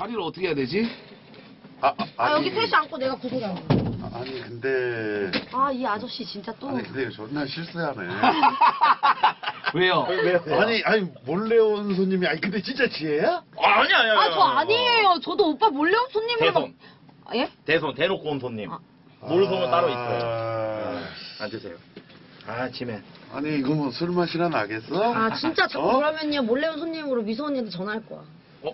자리를 어떻게 해야 되지? 아, 아, 아, 아니, 여기 셋이 앉고 내가 구석에 앉아. 아니 근데 아, 이 아저씨 진짜 또. 아니 근데 존나 실수하네. 왜요? 아니 아니 몰래 온 손님이 아니 근데 진짜 지혜야? 아니 아니 아니. 아, 저 아니에요. 저도 오빠 몰래 온 손님이랑. 대손. 아, 예? 대손 대놓고 온 손님. 아. 모르소는 따로 있어요. 아, 앉으세요. 아 지맨. 아니 이거 뭐술 마시나 나겠어? 아, 진짜 자꾸 어? 그러면요. 몰래 온 손님으로 미소 언니한테 전화할 거야.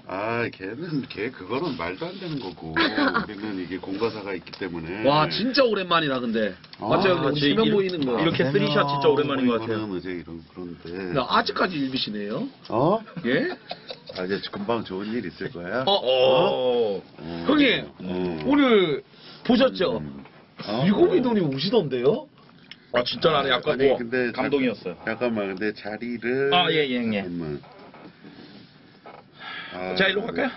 아 걔는 걔 그거는 말도 안 되는 거고 우리는 이게 공과사가 있기 때문에. 와 진짜 오랜만이라 근데 아, 맞죠 형님? 제 실명 일- 보이는 거 이렇게 쓰리샷 진짜 오랜만인 것 같아요. 이거는 이제 이런 그런데. 야, 아직까지 일비시네요 어? 예? 아 이제 금방 좋은 일 있을 거야. 어, 어. 어. 형님 어. 오늘 보셨죠? 어? 유고비 돈이 우시던데요? 아 진짜 나는 약간 아니, 뭐 근데 자- 감동이었어요. 잠깐만 근데 자리를 아, 예, 예, 예. 잠깐만. 아, 자, 일로 갈까요?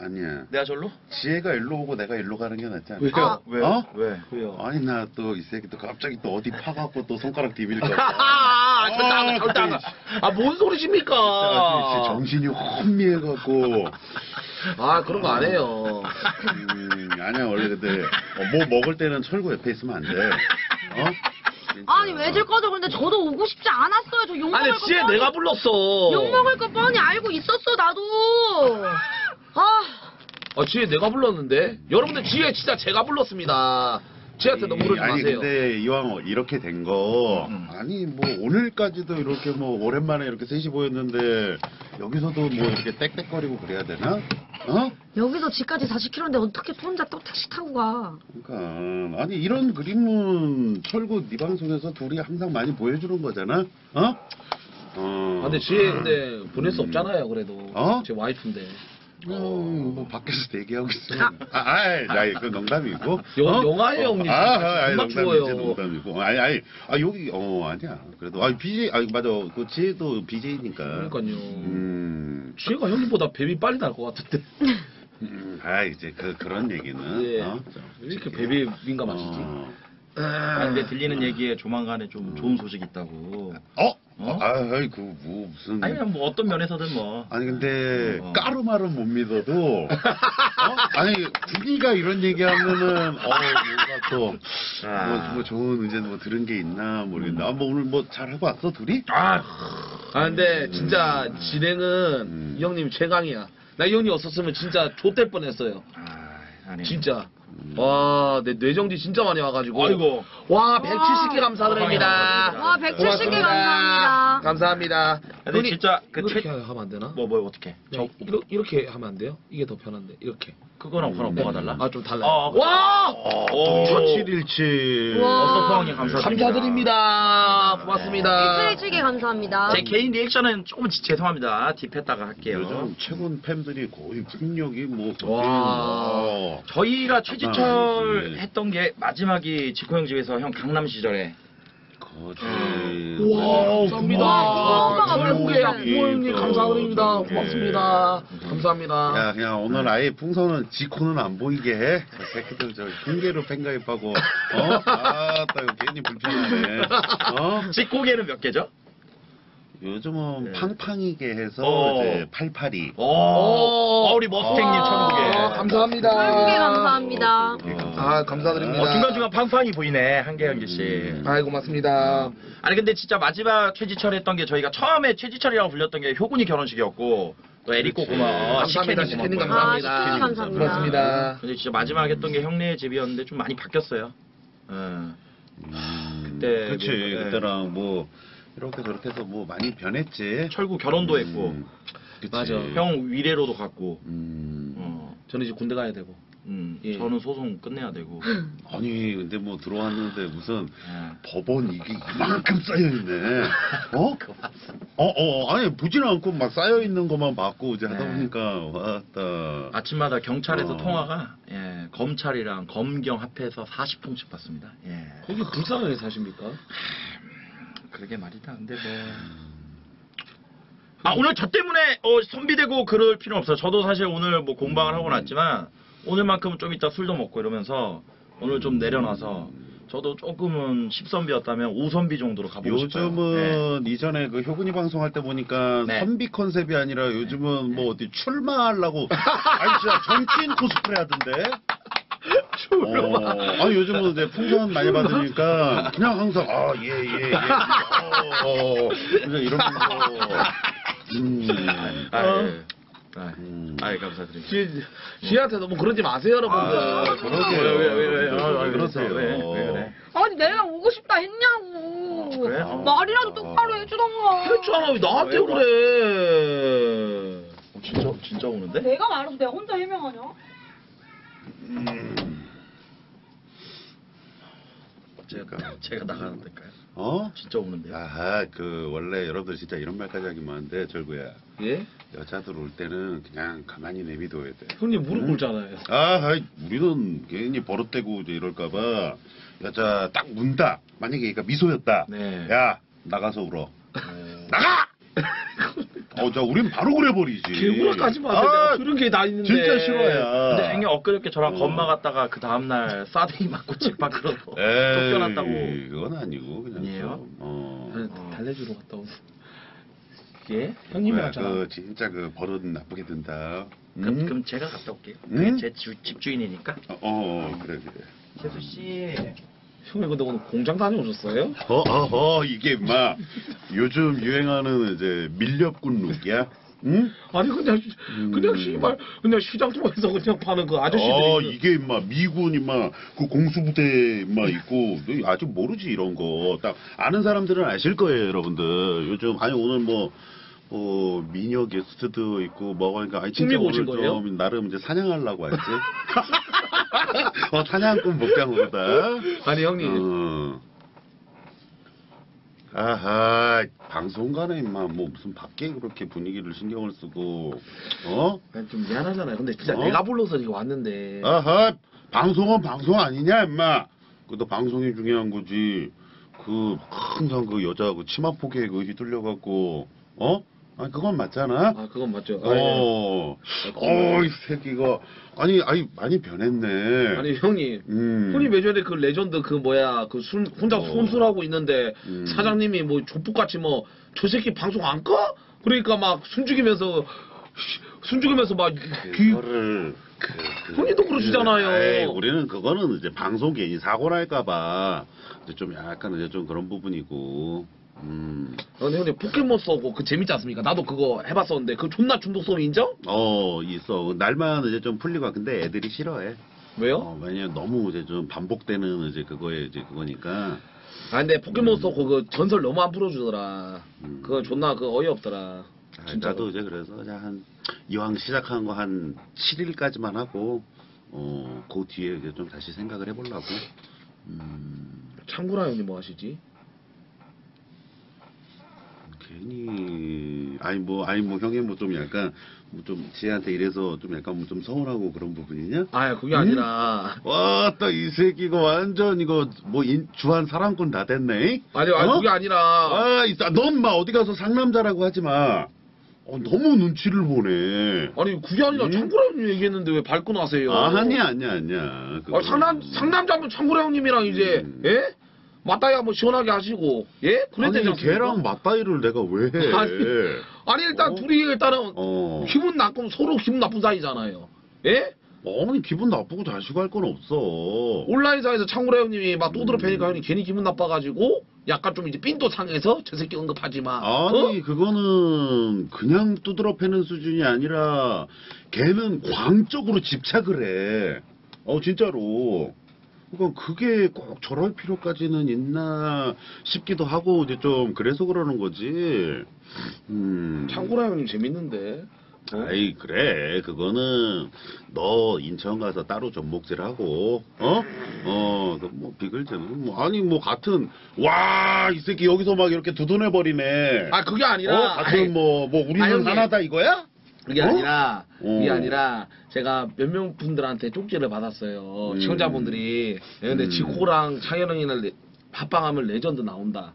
아니야. 내가 절로? 지혜가 일로 오고 내가 일로 가는 게 낫지 않아? 왜요? 아. 왜? 어? 왜? 왜요? 아니 나 또 이 새끼 또 갑자기 또 어디 파갖고 또 손가락 디밀까 봐. 아, 절대 안 가, 아, 절대 안 가. 아, 뭔 소리십니까? 진짜 정신이 혼미해갖고. 아, 그런 거 안 해요. 음, 아니야 원래 근데 어, 뭐 먹을 때는 철구 옆에 있으면 안 돼. 어? 진짜. 아니, 왜질 거죠? 근데 저도 오고 싶지 않았어요. 저 욕먹을 아니, 거 지혜 뻔히. 내가 불렀어. 욕먹을 거 뻔히 알고 있었어, 나도. 아. 아, 지혜 내가 불렀는데? 여러분들 지혜 진짜 제가 불렀습니다. 너무 그러지 아니 마세요. 근데 이왕 이렇게 된 거 음. 아니 뭐 오늘까지도 이렇게 뭐 오랜만에 이렇게 셋이 보였는데 여기서도 뭐 이렇게 땡땡거리고 그래야 되나? 어? 여기서 집까지 40km인데 어떻게 혼자 또 택시 타고 가? 그러니까 아니 이런 그림은 철구 네 방송에서 둘이 항상 많이 보여주는 거잖아? 어? 어. 아, 근데 지혜 근데 보낼 수 없잖아요, 그래도. 어? 제 와이프인데. 음, 뭐 밖에서 대기하고 있어. 아, 아, 나 이거 농담이고. 영- 영화예요, 형님. 아, 아, 아니, 정말 농담이지, 추워요. 농담이고. 아니, 아니, 아 여기 어 아니야. 그래도 아 BJ, 아 맞아. 그 지혜도 BJ니까. 그러니까요. 음, 지혜가 형님보다 뱀이 빨리 날 것 같은데. 음, 아 이제 그 그런 얘기는. 예. 어? 왜 이렇게 뱀이 민감하시지? 어. 아, 근데 들리는 얘기에 조만간에 좀 좋은 소식 있다고. 어? 어? 아, 아이 그뭐 무슨. 아니 그냥 뭐 어떤 면에서든 뭐. 아니 근데 어. 까르마는 못 믿어도 어? 아니 군이가 이런 얘기하면은 어 뭔가 또뭐 아. 뭐 좋은 이제 뭐 들은 게 있나 모르겠네. 아뭐 오늘 뭐잘 하고 왔어 둘이? 아, 아 근데 진짜 진행은 음. 이 형님 최강이야. 나 이 형님 없었으면 진짜 좆될 뻔했어요. 아 아니. 진짜. 와, 내 뇌정지 진짜 많이 와가지고. 아이고. 와, 170개 감사드립니다. 와, 170개 고맙습니다. 감사합니다. 감사합니다. 근데 형님, 진짜 그 이렇게 최- 하면 안 되나? 뭐 뭐 어떻게? 저 이렇게, 이렇게 하면 안 돼요? 이게 더 편한데 이렇게. 그거랑 그거랑 뭐가 달라? 아 좀 달라요. 어, 와, 오. 4717. 와. 어서 형님 감사드립니다. 감사드립니다. 고맙습니다. 170개 감사합니다. 제 개인 리액션은 조금 지- 죄송합니다. 딥했다가 할게요. 요즘 최근 팬들이 거의 풍력이 뭐 와. 와. 저희가 최지철 아, 예. 했던 게 마지막이 지코 형 집에서 형 강남 시절에 거지. 와, 감사합니다. 와, 오빠가 왜 한국의 그래? 악모 형님 감사드립니다. 고맙습니다. 감사합니다. 야, 그냥 오늘 아예 풍선은 지코는 안 보이게 해. 저 새끼들 저 핑계로 팬가입하고, 어? 아, 딱 괜히 불편하네. 어? 찌꼬개는 몇 개죠? 요즘은 네. 팡팡이게 해서 어. 이제 882. 오, 어, 우리 머스탱님 아, 천국에. 감사합니다. 170개 감사합니다. 어. 아, 감사드립니다. 어, 중간중간 팡팡이 보이네, 한계현기 씨. 음. 아이, 고맙습니다. 아니, 근데 진짜 마지막 최지철 했던 게 저희가 처음에 최지철이라고 불렸던 게 효군이 결혼식이었고, 또 에리코. 고마워. 감사합니다. 시케님 시케님. 감사합니다. 아, 감사합니다. 고맙습니다. 근데 진짜 마지막 했던 게 형네 집이었는데 좀 많이 바뀌었어요. 예. 음, 그때 그치. 뭐, 네. 그때랑 뭐, 이렇게 저렇게 해서 뭐 많이 변했지. 철구 결혼도 했고, 음, 그치. 맞아. 형 위례로도 갔고, 음. 어, 저는 이제 군대 가야 되고. 음, 예. 저는 소송 끝내야 되고. 아니, 근데 뭐 들어왔는데 무슨 예. 법원 이게 이만큼 쌓여있네. 어? 어, 어, 아니, 보지는 않고 막 쌓여있는 것만 받고 이제 하다 네. 보니까, 왔다. 아침마다 경찰에서 어. 통화가 예, 검찰이랑 검경 합해서 40통씩 받습니다. 예. 거기 불쌍하게 사십니까? 그러게 말이다. 근데 뭐. 아, 오늘 저 때문에 어, 선비되고 그럴 필요는 없어요. 저도 사실 오늘 뭐 공방을 하고 났지만 오늘만큼은 좀 이따 술도 먹고 이러면서 오늘 좀 내려놔서 저도 조금은 10선비였다면 5선비 정도로 가보고 싶어요. 요즘은 네. 이전에 그 효근이 방송할 때 보니까 네. 선비 컨셉이 아니라 요즘은 뭐 어디 출마하려고 아니 진짜 정치인 코스프레 하던데. 어, 아 요즘은 이제 풍선 많이 받으니까 그냥 항상 아 예 예 예. 어, 그래서 이러면서 음. 아, 어. 예. 아, 음. 아, 예, 감사드립니다. 지, 지한테 너무 그러지 마세요, 여러분들. 아, 그러게요. 왜, 왜, 왜, 왜, 아, 왜 그러세요? 왜, 왜 그래? 아니 내가 오고 싶다 했냐고. 아, 그래? 어. 말이라도 똑바로 해주던가. 했잖아, 왜 나한테 왜 그래. 어, 진짜, 진짜 오는데? 내가 말해서 내가 혼자 해명하냐? 제가, 제가 나가는 데까요? 어? 진짜 오는데요? 아, 그 원래 여러분들 진짜 이런 말까지 하기 많은데 절구야 예? 여자들 올 때는 그냥 가만히 내비둬야 돼. 형님 무릎 음. 꿇잖아요. 아, 아이, 우리는 괜히 버릇되고 이제 이럴까봐 여자 딱 문다. 만약에 얘가 미소였다. 네. 야 나가서 울어. 어, 나가! 어, 저 우린 바로 그래버리지. 개구라까지 마세요. 아, 내가 들은 게 다 있는데. 진짜 싫어야. 근데 형님 엊그저께 저랑 어. 건마 갔다가 그 다음날 싸대기 맞고 집 밖으로 에이, 쫓겨났다고. 그건 아니고 그냥. 아니에요? 좀, 어. 달- 달래주러 갔다 오고. 예? 형님이 뭐야. 그 진짜 그 버릇 나쁘게 든다. 그럼, 음? 그럼 제가 갔다 올게요. 음? 그게 제 주- 집주인이니까. 어, 어, 그래 그래. 세수 씨. 형님 근데 오늘 공장 다녀오셨어요? 어, 어, 어, 이게 임마 요즘 유행하는 이제 밀렵꾼 룩이야? 응? 아니 그냥 음. 그냥 씨발 그냥 시장 통해서 그냥 파는 그 아저씨들이 어, 그- 이게 임마 미군 임마 그 공수부대 임마 있고 너 아직 모르지 이런 거 딱 아는 사람들은 아실 거예요 여러분들 요즘 아니 오늘 뭐 어, 미녀 게스트도 있고 뭐 하니까 아니 진짜 오신 오늘 거예요? 좀 나름 이제 사냥하려고 왔지 어 사냥꾼 복장으로다 아니 형님 어. 아하 방송간에 임마 뭐 무슨 밖에 그렇게 분위기를 신경을 쓰고 어? 아니, 좀 미안하잖아요. 근데 진짜 어? 내가 불러서 이거 왔는데 아하 방송은 방송 아니냐 임마 그도 방송이 중요한 거지 그 항상 그 여자 그 치마 폭에 그 휘둘려 갖고 어? 아니 그건 맞잖아 아 그건 맞죠. 아, 예. 어, 어이 새끼가 아니 아니 많이 변했네 아니 형님 음. 형님 예전에 그 레전드 그 뭐야 그 술 혼자 어. 손술하고 있는데 음. 사장님이 뭐 족북같이 뭐 저 새끼 방송 안 꺼? 그러니까 막 숨죽이면서 숨죽이면서 막 귀, 그거를 그, 그, 형님도 그러시잖아요. 에이, 우리는 그거는 이제 방송 괜히 사고 날까봐 좀 약간 이제 좀 그런 부분이고 음. 근데 형님 포켓몬 써고 그 재밌지 않습니까? 나도 그거 해봤었는데 그 존나 중독성 인정? 어 있어 날만 이제 좀 풀리고 근데 애들이 싫어해 왜요? 어, 왜냐면 너무 이제 좀 반복되는 이제 그거에 이제 그거니까 아 근데 포켓몬 써고 그 전설 너무 안 풀어주더라. 음. 그거 존나 그 어이없더라. 아, 진짜. 나도 이제 그래서 그냥 한 이왕 시작한 거 한 7일까지만 하고 어그 뒤에 이제 좀 다시 생각을 해보려고 음 창구라 형님 뭐 하시지? 괜히 아니 뭐 아니 뭐 형이 뭐 좀 약간 뭐 좀 지혜한테 이래서 좀 약간 뭐 좀 서운하고 그런 부분이냐? 아 그게 음? 아니라 와딱 이 새끼가 완전 이거 뭐 인, 주한 사랑꾼 다 됐네. 아니 아니 어? 그게 아니라 아, 이따 넌마 어디 가서 상남자라고 하지 마. 어, 너무 눈치를 보네. 아니 그게 아니라 음? 창구라 형님 얘기했는데 왜 밟고 나세요? 아, 아니야, 아니야, 아니야. 그거. 아, 상남 상남자면 창구라 형님이랑 이제 음. 예 맞다이 한번 시원하게 하시고 예 아니, 않습니까? 걔랑 맞다이를 내가 왜 해? 아니, 아니 일단 어? 둘이 일단은 어. 기분 나쁘면 서로 기분 나쁜 사이잖아요. 예? 아니, 기분 나쁘고 자시고 할 건 없어. 온라인상에서 창구라 형님이 막 또들어 음. 패니까 형님 괜히 기분 나빠가지고 약간 좀 이제 삔또 상해서 저 새끼 언급하지 마. 아니, 어? 그거는 그냥 두드러 패는 수준이 아니라 걔는 광적으로 집착을 해. 어, 진짜로. 그러니까 그게 꼭 저럴 필요까지는 있나 싶기도 하고 이제 좀 그래서 그러는 거지. 음. 창구라 형님 재밌는데. 어? 아이 그래 그거는 너 인천 가서 따로 접목질하고 어어뭐 비글즈는 뭐 아니 뭐 같은 와 이 새끼 여기서 막 이렇게 두둔해 버리네 아 그게 아니라 어 같은 아니, 뭐뭐 우리는 아니. 하나다 이거야 그게 어? 아니라 그게 어. 아니라 제가 몇 명 분들한테 쪽지를 받았어요 음. 시청자분들이 예, 근데 음. 지코랑 창현이는 레- 합방하면 레전드 나온다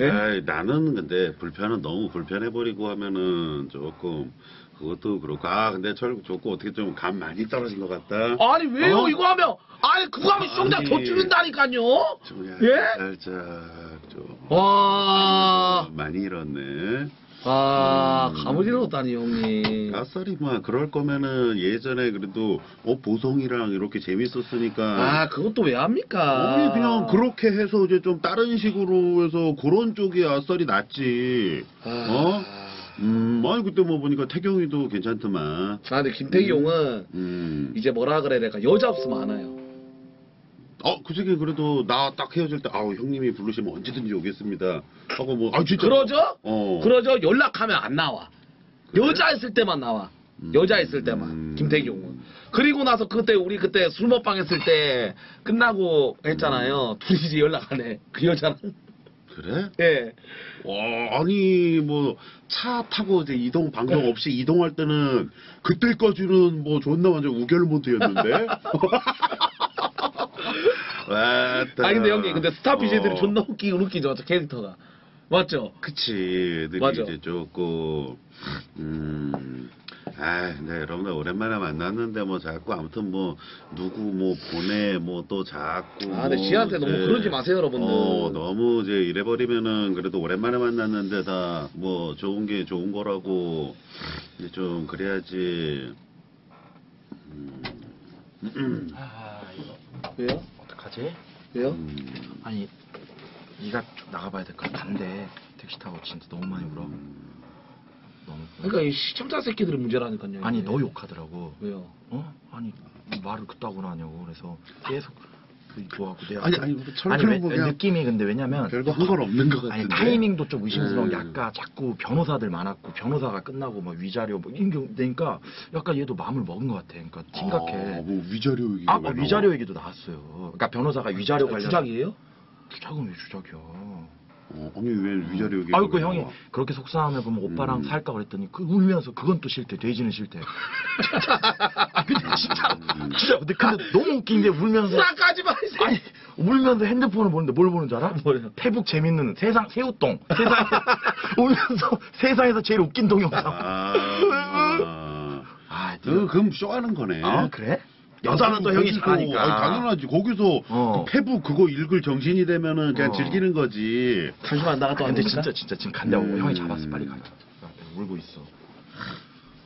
예? 아이, 나는 근데 불편은 너무 불편해 버리고 하면은 조금 그것도 그렇고 아 근데 철 좋고 어떻게 좀 감 많이 떨어진 것 같다. 아니 왜요 어? 이거 하면 아니 그거 하면 시청자 더. 줄인다니까요 예? 살짝 좀 와, 많이 잃었네. 아, 음. 감을 잃었다니, 형님. 아싸리 뭐 그럴 거면은 예전에 그래도 어 보성이랑 이렇게 재밌었으니까 아, 그것도 왜 합니까? 아니 그냥 그렇게 해서 이제 좀 다른 식으로 해서 그런 쪽이 아싸리 낫지. 어? 음, 아니 그때 뭐 보니까 태경이도 괜찮더만. 아, 근데 김태기 용은 음. 이제 뭐라 그래, 내가 여자 없으면 안 와요. 어, 그 새끼 그래도 나 딱 헤어질 때 아우 형님이 부르시면 언제든지 오겠습니다. 하고 뭐 아 진짜 그러죠? 어. 그러죠? 연락하면 안 나와. 여자 있을 때만 나와. 음. 여자 있을 때만. 음. 김태기 용은. 그리고 나서 그때 우리 그때 술 먹방 했을 때 끝나고 했잖아요. 둘이 이제 연락 안 해. 그 여자랑. 그래? 예. 와, 아니 뭐 차 타고 이제 이동 방송 없이 이동할 때는 그때까지는 뭐 존나 완전 우결 모드였는데. 왔다. 아니 근데 형님 근데 스타 BJ들이 어. 존나 웃기긴 웃기죠 저 캐릭터가 맞죠? 그치. 애들이 맞아. 이제 조금 음. 아, 근데 여러분들 오랜만에 만났는데 뭐 자꾸 아무튼 뭐 누구 뭐 보내 뭐 또 자꾸 아, 근데 뭐 지한테 너무 이제 그러지 마세요, 여러분들. 어, 너무 이제 이래 버리면은 그래도 오랜만에 만났는데 다 뭐 좋은 게 좋은 거라고 이제 좀 그래야지. 음. 음. 아 이거 왜요? 어떡하지? 왜요? 음. 아니 네가 좀 나가봐야 될 것 같아. 반대 택시 타고 진짜 너무 많이 울어. 너무. 그러니까 이 시청자 새끼들이 문제라니까요 아니 이게. 너 욕하더라고. 왜요? 어? 아니 말을 그따구나 하냐고 그래서 계속 그 좋아하고 내가 아니 그- 아니 철 아니 그 왜, 느낌이 근데 왜냐면 별거 한 건 없는 것 같은데. 아니 타이밍도 좀 의심스러운 게 음. 아까 자꾸 변호사들 많았고 변호사가 끝나고 뭐 위자료 뭐 경우 되니까 약간 얘도 마음을 먹은 것 같아. 그러니까 심각해. 아, 뭐 위자료 얘기가 아, 왜 아, 나와? 위자료 얘기도 나왔어요. 그러니까 변호사가 위자료 관련 주작이에요? 주작은 왜 주작이야? 어, 아니 왜 위자료 얘기가 아유 그왜 형이? 그렇게 속상하면 그럼 오빠랑 음. 살까 그랬더니 그 울면서 그건 또 싫대 돼지는 싫대. 아 근데 진짜 음. 진짜 근데 근데 너무 웃긴 게 울면서 수락하지 마. 아니 울면서 핸드폰을 보는데 뭘 보는 줄 알아? 뭐예요? 페북 재밌는 세상 새우똥 세상 울면서 세상에서 제일 웃긴 동영상. 아, 아. 아, 그, 그럼 쇼하는 거네. 아 그래? 여자는 또 형이 거기서, 잘하니까. 아니, 당연하지. 거기서 어. 그 페북 그거 읽을 정신이 되면은 그냥 어. 즐기는 거지. 잠시만 나갔다 아, 근데 왔는데 진짜 진짜 지금 간다고 음. 형이 잡았어 빨리 가자. 야, 울고 있어.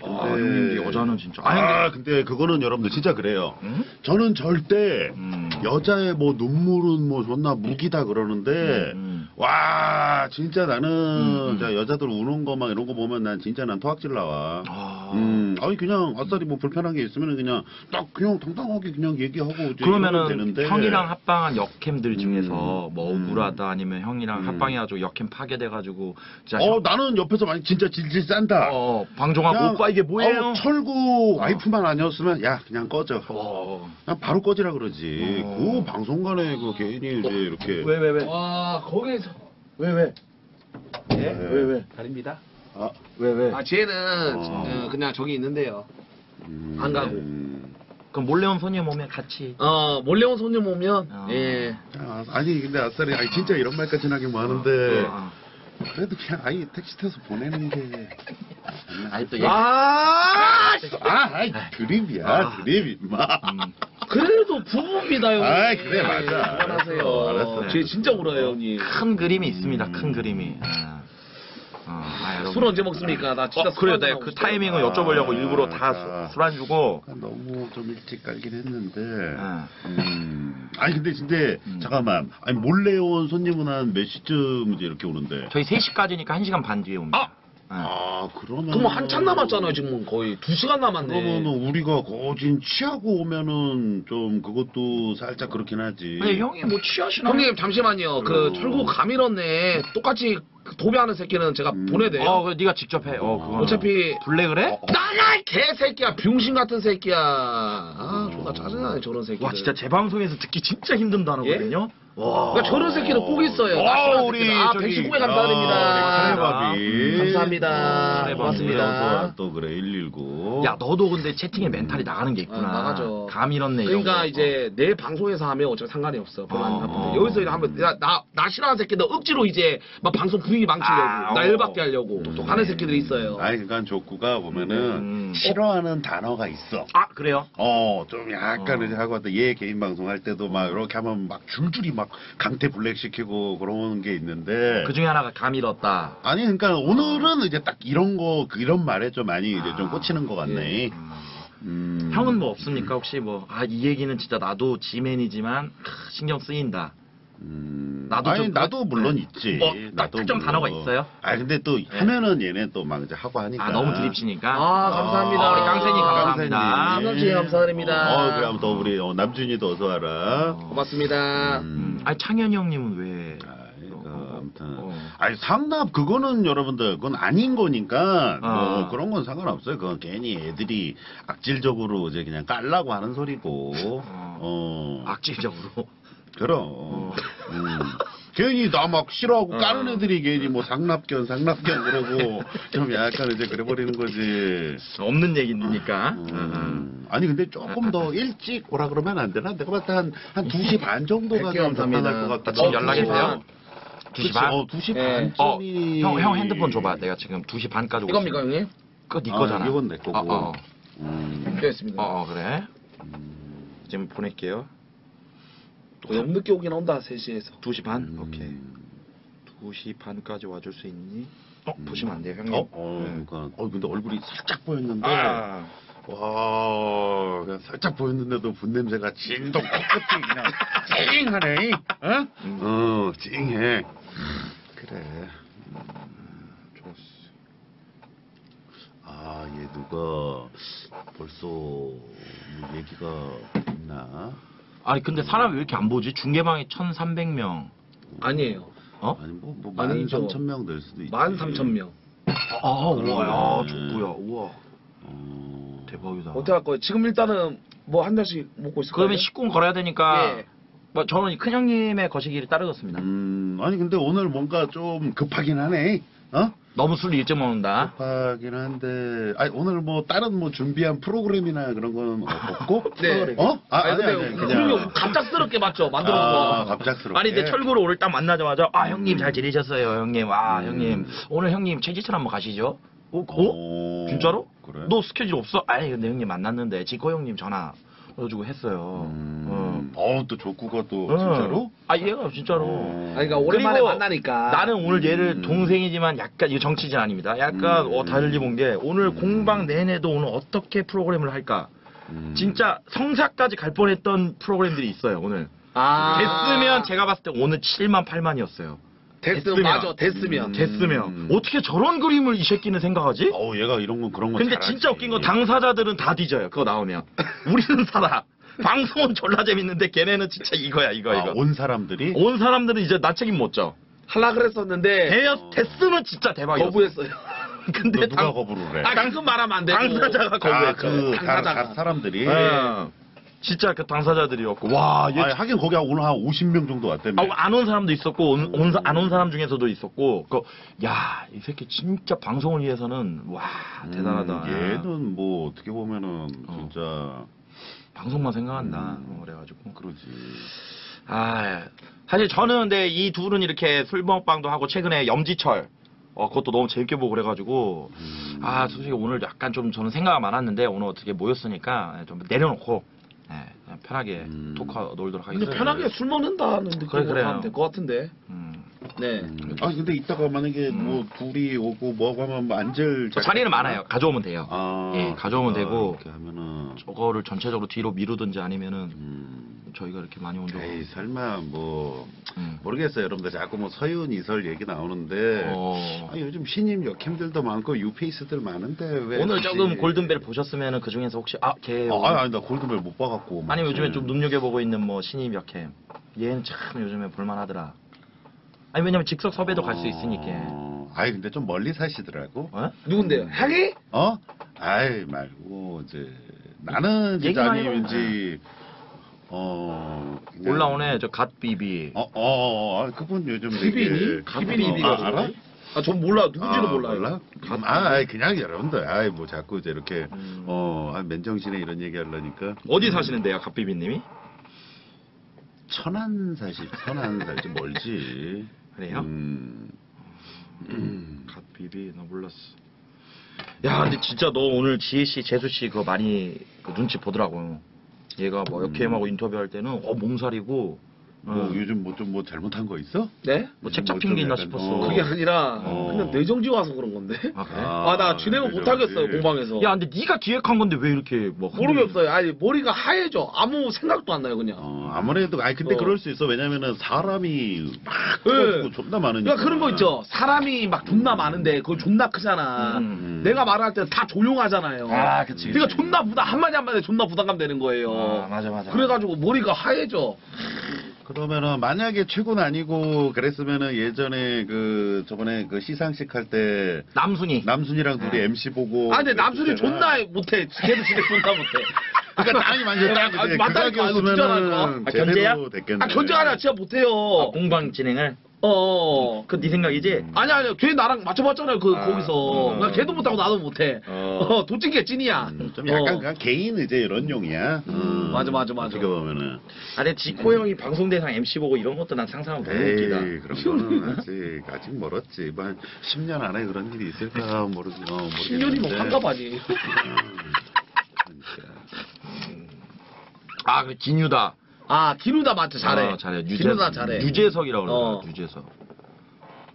아 근데- 형님 여자는 진짜. 아, 아니 근데 근데 그거는 여러분들 진짜 그래요. 응? 저는 절대 음. 여자의 뭐 눈물은 뭐 존나 무기다 그러는데 음, 와 진짜 나는 음, 음. 자, 여자들 우는 거막 이런 거 보면 난 진짜 난 토악질 나와. 아. 음, 아니 그냥 아싸리 뭐 불편한 게 있으면 그냥 딱 그냥 당당하게 그냥 얘기하고 이제 그러면은 되는데. 형이랑 합방한 역캠들 중에서 음. 뭐 음. 억울하다 아니면 형이랑 음. 합방해가지고 역캠 파괴돼가지고 진짜 어 형- 나는 옆에서 많이 진짜 질질 싼다. 어, 방종하고 그냥, 오빠 이게 뭐예요? 어, 철구 와이프만 아니었으면 야 그냥 꺼져. 어. 그냥 바로 꺼지라 그러지. 어. 그 방송간에 그 개인이 이제 이렇게. 왜 왜 왜? 와 거기에서 왜 왜? 예? 네. 왜 왜? 다릅니다 아, 왜 왜? 아 쟤는 어. 어, 그냥 저기 있는데요 음, 안 가고. 음. 그럼 몰래 온 손님 오면 같이. 어 몰래 온 손님 오면 어. 예 아, 아니 근데 아싸리 아니 진짜 이런 말까지는 하긴 뭐하는데 어, 어. 그래도 그냥 아예 택시 타서 보내는 게. 아니 또 얘. 아, 아, 아이 드립이야 아. 드립 임마. 음. 그래도 부부입니다 형님 아이, 그래, 맞아. 그만하세요 알았어, 알았어. 쟤 진짜 울어요 형님 큰 그림이 있습니다. 음. 큰 그림이. 아, 어, 아, 여러분. 술 언제 먹습니까? 나 진짜 어, 그래, 술 내가 한잔 그 타이밍을 아, 여쭤보려고 일부러 다 아. 술안 주고. 약간 너무 좀 일찍 깔긴 했는데. 아. 음. 아니 근데 진짜 음. 잠깐만. 아니 몰래 온 손님은 한 몇 시쯤 이제 이렇게 오는데. 저희 3시까지니까 1시간 반 뒤에 옵니다. 아! 아. 아 그러면. 그럼 한참 남았잖아요 지금 거의 두 시간 남았네 그러면은 우리가 거진 취하고 오면은 좀 그것도 살짝 그렇긴 하지. 근데 형이 뭐 취하시나? 형님 잠시만요 그 어. 철구 감이었네 똑같이 그 도배하는 새끼는 제가 음. 보내대요 어, 그 네가 직접 해. 어, 그거. 어차피 블랙을 해? 나가 이 개새끼야 병신 같은 새끼야 아 존나 짜증나네 저런 새끼 와, 진짜 제 방송에서 듣기 진짜 힘든 단어거든요. 와. 그러니까 저런 새끼는 꼭 있어요. 와, 우리. 아, 저기, 119에 감사드립니다. 아, 우리 카레밥이. 감사합니다. 카레밥이. 고맙습니다. 또 그래 119. 야 너도 근데 채팅에 멘탈이 나가는 게 있구나. 아, 나가죠. 감 잃었네. 이런 그러니까 거. 이제 내 방송에서 하면 어차피 상관이 없어. 별로 안 어, 나쁜데 어. 여기서 하면 나, 나, 나 싫어하는 새끼들 억지로 이제 막 방송 분위기 망치려고 아, 나 어. 열받게 하려고 하는 새끼들이 있어요. 아니 그러니까 족구가 보면은 음. 싫어하는 단어가 있어. 아 그래요? 어, 좀 약간 어. 이제 하고 왔다. 얘 개인 방송 할 때도 막 이렇게 하면 막 줄줄이 막 강태 블랙 시키고 그런 게 있는데. 그 중에 하나가 감 잃었다. 아니, 그러니까 오늘은 이제 딱 이런 거, 그 이런 말에 좀 많이 이제 좀 아. 꽂히는 것 같네. 음. 형은 뭐 없습니까? 혹시 뭐 아 이 얘기는 진짜 나도 지맨이지만 크, 신경 쓰인다. 음, 나도 아니, 좀 나도 그- 물론 네. 있지. 뭐, 딱 나도 특정 단어가 있어요? 아 근데 또 하면은 얘네 또 막 이제 하고 하니까. 아 너무 드립치니까. 아, 감사합니다. 아, 우리 깡생이 감사합니다. 깡생이. 남준이 감사드립니다. 어, 그럼 또 우리 어, 남준이도 어서 와라. 고맙습니다. 음. 아니 창현이 형님은 왜? 아이, 어, 그, 아무튼 어. 아니 상납 그거는 여러분들 그건 아닌 거니까 어. 뭐 그런 건 상관없어요. 그건 괜히 애들이 악질적으로 이제 그냥 깔라고 하는 소리고. 어. 악질적으로. 그럼. 음. 괜히 나 막 싫어하고 어. 까는 애들이 괜히 뭐 상납견 상납견 그러고 좀 약간 이제 그래버리는 거지. 없는 얘기니까. 음. 아니 근데 조금 더 일찍 오라 그러면 안 되나? 내가 봤을 때 한, 한 2시 반 정도가 백개 좀 감사합니다. 적당할 것 같아. 지금 연락해세요. 2시 반? 어, 2시 예. 어, 반쯤이. 형, 형 핸드폰 줘봐. 내가 지금 2시 반까지 오고 이겁니까. 형님? 그거 네 아, 거잖아. 이건 내 거고. 어, 어. 음. 되었습니다. 어, 어, 그래. 지금 보낼게요. 너무 늦게 오긴 온다 3시에서. 2시 반? 음. 오케이. 2시 반까지 와줄 수 있니? 어, 보시면 안 돼요, 형님. 어, 어, 네. 그러니까, 어, 근데 얼굴이 살짝 보였는데, 아, 와, 그냥 살짝 보였는데도 분 냄새가 진동 코끝이 그냥 찡하네, 어? 음. 어, 찡해. 그래. 좋았어. 아, 얘 누가 벌써 뭐 얘기가 있나? 아니, 근데 사람이 왜 이렇게 안 보지? 중계방에 1,300명. 아니에요. 어? 아니, 뭐, 뭐, 만 아니죠. 삼천 명될 수도 있지. 13,000명. 아, 우와, 야, 그러네. 좋구야. 우와. 어, 대박이다. 어떻게 할 거예요? 지금 일단은 뭐 한 잔씩 먹고 있을 거예요. 그러면 식군 걸어야 되니까 예. 뭐 저는 큰 형님의 거시기를 따르겠습니다. 음, 아니, 근데 오늘 뭔가 좀 급하긴 하네. 어? 너무 술 일찍 먹는다. 급하긴 한데, 아니, 오늘 뭐, 다른 뭐, 준비한 프로그램이나 그런 건 없고? 네. 어? 아, 아니, 아니, 아니, 그런 게 갑작스럽게 맞죠? 만들어준 아, 거. 갑작스럽게. 아니 근데 철구를 오늘 딱 만나자마자 아 형님 잘 지내셨어요 형님 아 음. 형님 오늘 형님 최지철 한번 가시죠 어? 어? 어, 진짜로? 그래? 너 스케줄 없어? 아니 근데 형님 만났는데 지코 형님 전화 해가지고 했어요 음, 어, 또 족구가 또, 어. 진짜로? 아 얘가 진짜로 어. 아니, 그러니까 오랜만에 그리고 만나니까. 나는 오늘 얘를 음. 동생이지만 약간 이거 정치진 아닙니다 약간 음. 어, 다르게 본게 오늘 공방 내내도 오늘 어떻게 프로그램을 할까 음. 진짜 성사까지 갈 뻔했던 프로그램들이 있어요 오늘 아. 됐으면 제가 봤을 때 오늘 7만 8만이었어요 됐으면, 됐으면. 맞아, 됐으면. 음. 됐으면 어떻게 저런 그림을 이 새끼는 생각하지? 어우, 얘가 이런 건 그런 건 근데 잘하지. 진짜 웃긴 건 당사자들은 다 뒤져요. 그거 나오면 우리는 살아. 방송은 졸라 재밌는데 걔네는 진짜 이거야 이거 아, 이거. 온 사람들이? 온 사람들은 이제 나 책임 못 져. 할라 그랬었는데. 대여 됐으면 진짜 대박이었어. 거부했어요. 근데 너 누가 당- 거부를 해? 아, 가끔 말하면 안 되고. 당사자가 아, 거부했죠. 그, 다, 당사자가. 다 사람들이? 예. 진짜 그 당사자들이었고 와, 얘 아니, 하긴 거기 오늘 한 50명 정도 왔다며. 안 온 사람도 있었고 안 온 사람 중에서도 있었고 그 야, 이 새끼 진짜 방송을 위해서는 와, 대단하다. 음, 얘는 뭐, 어떻게 보면은, 어. 진짜, 방송만 생각한다. 음. 어, 그래가지고. 그러지. 아, 사실 저는 근데 이 둘은 이렇게 술 먹방도 하고 최근에 염지철 어 그것도 너무 재밌게 보고 그래가지고 음. 아 솔직히 오늘 약간 좀 저는 생각이 많았는데 오늘 어떻게 모였으니까 좀 내려놓고 예, 그냥 편하게 음. 토크 놀도록 근데 하겠습니다. 편하게 술 먹는다는 느낌으로 그래요. 하면 될 것 같은데. 음. 네. 음. 아니, 근데 이따가 만약에 뭐, 둘이 오고 뭐하고 하면 뭐 앉을. 저 자리는 많아요. 가져오면 돼요. 아. 예, 가져오면 되고 이렇게 하면은. 저거를 전체적으로 뒤로 미루든지 아니면은 음. 저희가 이렇게 많이 온 적. 에이, 설마, 뭐. 음. 모르겠어요. 여러분들 자꾸 뭐 서윤, 이설 얘기 나오는데. 어. 아, 요즘 신임 역캠들도 많고 유페이스들 많은데 왜 오늘 굳이- 조금 골든벨 보셨으면은 그 중에서 혹시 아걔 아, 아니, 아니 나 골든벨 못 봐갖고 아니 막 요즘에 지금. 좀 눈여겨보고 있는 뭐 신입 역캠 얘는 참 요즘에 볼만하더라 아니 왜냐면 직접 섭외도 갈 수 있으니까 어, 아이 근데 좀 멀리 사시더라고 어? 누군데요? 향이? 어? 아이 말고 이제 나는 얘기만 아니 해봐. 왠지 어 그냥- 올라오네 저 갓비비. 어, 어, 어, 어, 그분 요즘 비비니? 되게- 비비니가 어, 아, 알아? 아, 전 몰라. 누군지도 아, 몰라요. 몰라? 아, 아이, 그냥 여러분들, 아이, 뭐 자꾸 이제 이렇게, 음. 어, 아, 맨정신에 이런 얘기 하려니까. 어디 사시는데요, 갓비비님이? 천안 사실, 천안 살지 멀지. 그래요? 음, 음. 갓비비 나 몰랐어. 야, 근데 진짜 너 오늘 지혜 씨, 재수 씨 그거 많이 그 눈치 보더라고. 얘가 뭐 역캠하고 인터뷰할 때는 어 몸살이고 뭐 어, 요즘 뭐 좀 뭐 잘못한 거 있어? 네? 뭐책뭐 잡힌 좀게 있나 싶었어. 어. 그게 아니라 어. 그냥 뇌정지 와서 그런 건데. 아 그래? 아, 나 진행을 못 하겠어요, 공방에서. 야, 근데 네가 기획한 건데 왜 이렇게 뭐 모르겠어요. 아니, 머리가 하얘져. 아무 생각도 안 나요, 그냥. 어, 아무래도, 아니, 근데 어. 그럴 수 있어. 왜냐면은 사람이 막 네. 커가지고 존나 많으니까. 그러니까 그런 거 있죠. 사람이 막 존나 많은데 그거 존나 크잖아. 음. 내가 말할 때다 조용하잖아요. 아, 그치, 그치. 그러니까 존나 부담 한마디 한마디 존나 부담감 되는 거예요. 아, 맞아, 맞아. 그래가지고 머리가 하얘져. 그러면은 만약에 최고는 아니고 그랬으면은 예전에 그 저번에 그 시상식 할 때 남순이. 남순이랑 둘이 네. MC 보고 아 근데 남순이. 존나 못해. 걔도 진짜 존나 못해. 그러니까 땅이 완전 아, 땅이지. 맞다니까. 이거 진짜 그가격이었으면은 아, 견제야? 제대로 됐겠네. 아 견제 아니라 진짜 못해요. 아, 공방 진행을. 어, 어. 그 네 생각이지? 아니 아니요. 걔 나랑 맞춰봤잖아요. 그 아, 거기서. 음. 나 걔도 못하고 나도 못해. 어. 어, 도찐게 찐이야. 음, 좀 약간 어. 그냥 개인 이제 이런 용이야. 음, 맞아, 맞아, 맞아. 어떻게 보면은. 아니 지코 형이 방송 대상 MC 보고 이런 것도 난 상상하면 너무 에이 웃기다. 그런 거는 아직 아직 멀었지. 뭐한 10년 안에 그런 일이 있을까 모르지. 어, 모르겠는데. 10년이면 환갑하지. 아, 그 진유다. 아 기누다 맞죠 잘해. 어, 잘해. 유재, 기누다 잘해. 유재석이라고 그러더라. 어. 유재석.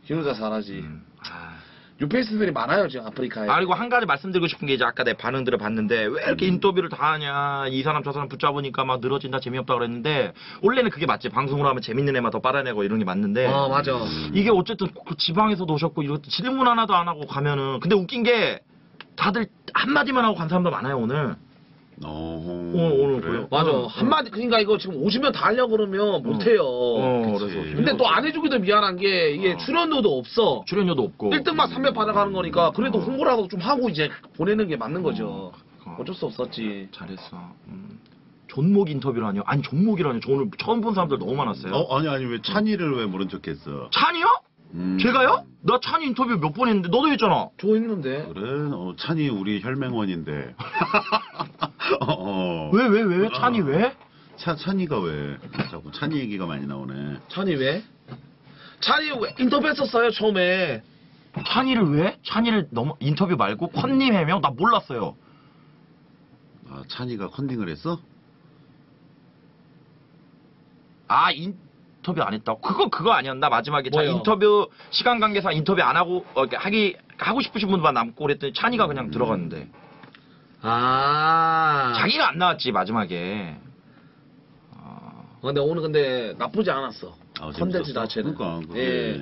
기누다 잘하지. 음. 아. 유페이스들이 많아요 지금 아프리카에. 아, 그리고 한 가지 말씀드리고 싶은 게 이제 아까 내 반응들을 봤는데 왜 이렇게 인터뷰를 다 하냐 이 사람 저 사람 붙잡으니까 막 늘어진다 재미없다 그랬는데 원래는 그게 맞지 방송을 하면 재밌는 애만 더 빨아내고 이런 게 맞는데 어 맞아. 이게 어쨌든 그 지방에서도 오셨고 이것도 질문 하나도 안 하고 가면은 근데 웃긴 게 다들 한마디만 하고 간 사람도 많아요 오늘 어, 오늘, 오늘 그래? 보여. 맞아. 어, 한마디 그러니까 이거 지금 오시면 다 하려고 그러면 못해요. 어, 그치. 그래서 근데 또 안 해주기도 미안한 게 이게 어. 출연료도 없어. 출연료도 없고 1등만 300 받아가는 거니까 그래도 어. 홍보라도 좀 하고 이제 보내는 게 맞는 거죠. 어. 어쩔 수 없었지. 잘했어 음. 존목 인터뷰라니요 아니 존목이라니요 저 오늘 처음 본 사람들 너무 많았어요 어, 아니 아니 왜 찬이를 왜 모른 척했어? 찬이요? 음. 제가요? 나 찬이 인터뷰 몇 번 했는데 너도 했잖아. 저 했는데. 그래, 어, 찬이 우리 혈맹원인데. 어, 어. 왜 왜 왜? 찬이 왜? 차, 찬이가 왜? 자꾸 찬이 얘기가 많이 나오네. 찬이 왜? 찬이 왜 인터뷰 했었어요 처음에. 찬이를 왜? 찬이를 너무 인터뷰 말고 컨님 해명 나 몰랐어요. 아, 찬이가 컨닝을 했어? 아 인 터뷰 안 했다고? 그거 그거 아니었나 마지막에 자 뭐요? 인터뷰 시간 관계상 인터뷰 안 하고 어, 이렇게 하기 하고 싶으신 분만 남고 그랬더니 찬이가 그냥 들어갔는데 아. 자기가 안 나왔지 마지막에. 어, 근데 오늘 근데 나쁘지 않았어. 아, 컨텐츠 재밌었어? 자체는. 그러니까, 그게. 예.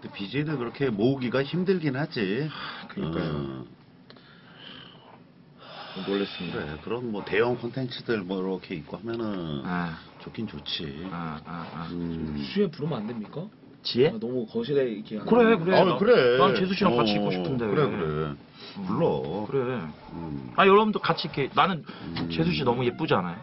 근데 BJ들 그렇게 모으기가 힘들긴 하지. 그러니까요. 어, 놀랬습니다. 그래, 그런 뭐 대형 콘텐츠들 뭐 이렇게 있고 하면은 아, 좋긴 좋지. 아, 아, 아. 음. 수에 부르면 안 됩니까? 지혜? 아, 너무 거실에 이렇게. 하는 그래, 거. 그래. 아, 나- 그래. 난 재수 씨랑 같이 어, 있고 싶은데. 그래, 왜. 그래. 불러. 그래. 음. 아 여러분도 같이 이렇게 나는 음. 재수 씨 너무 예쁘지 않아요?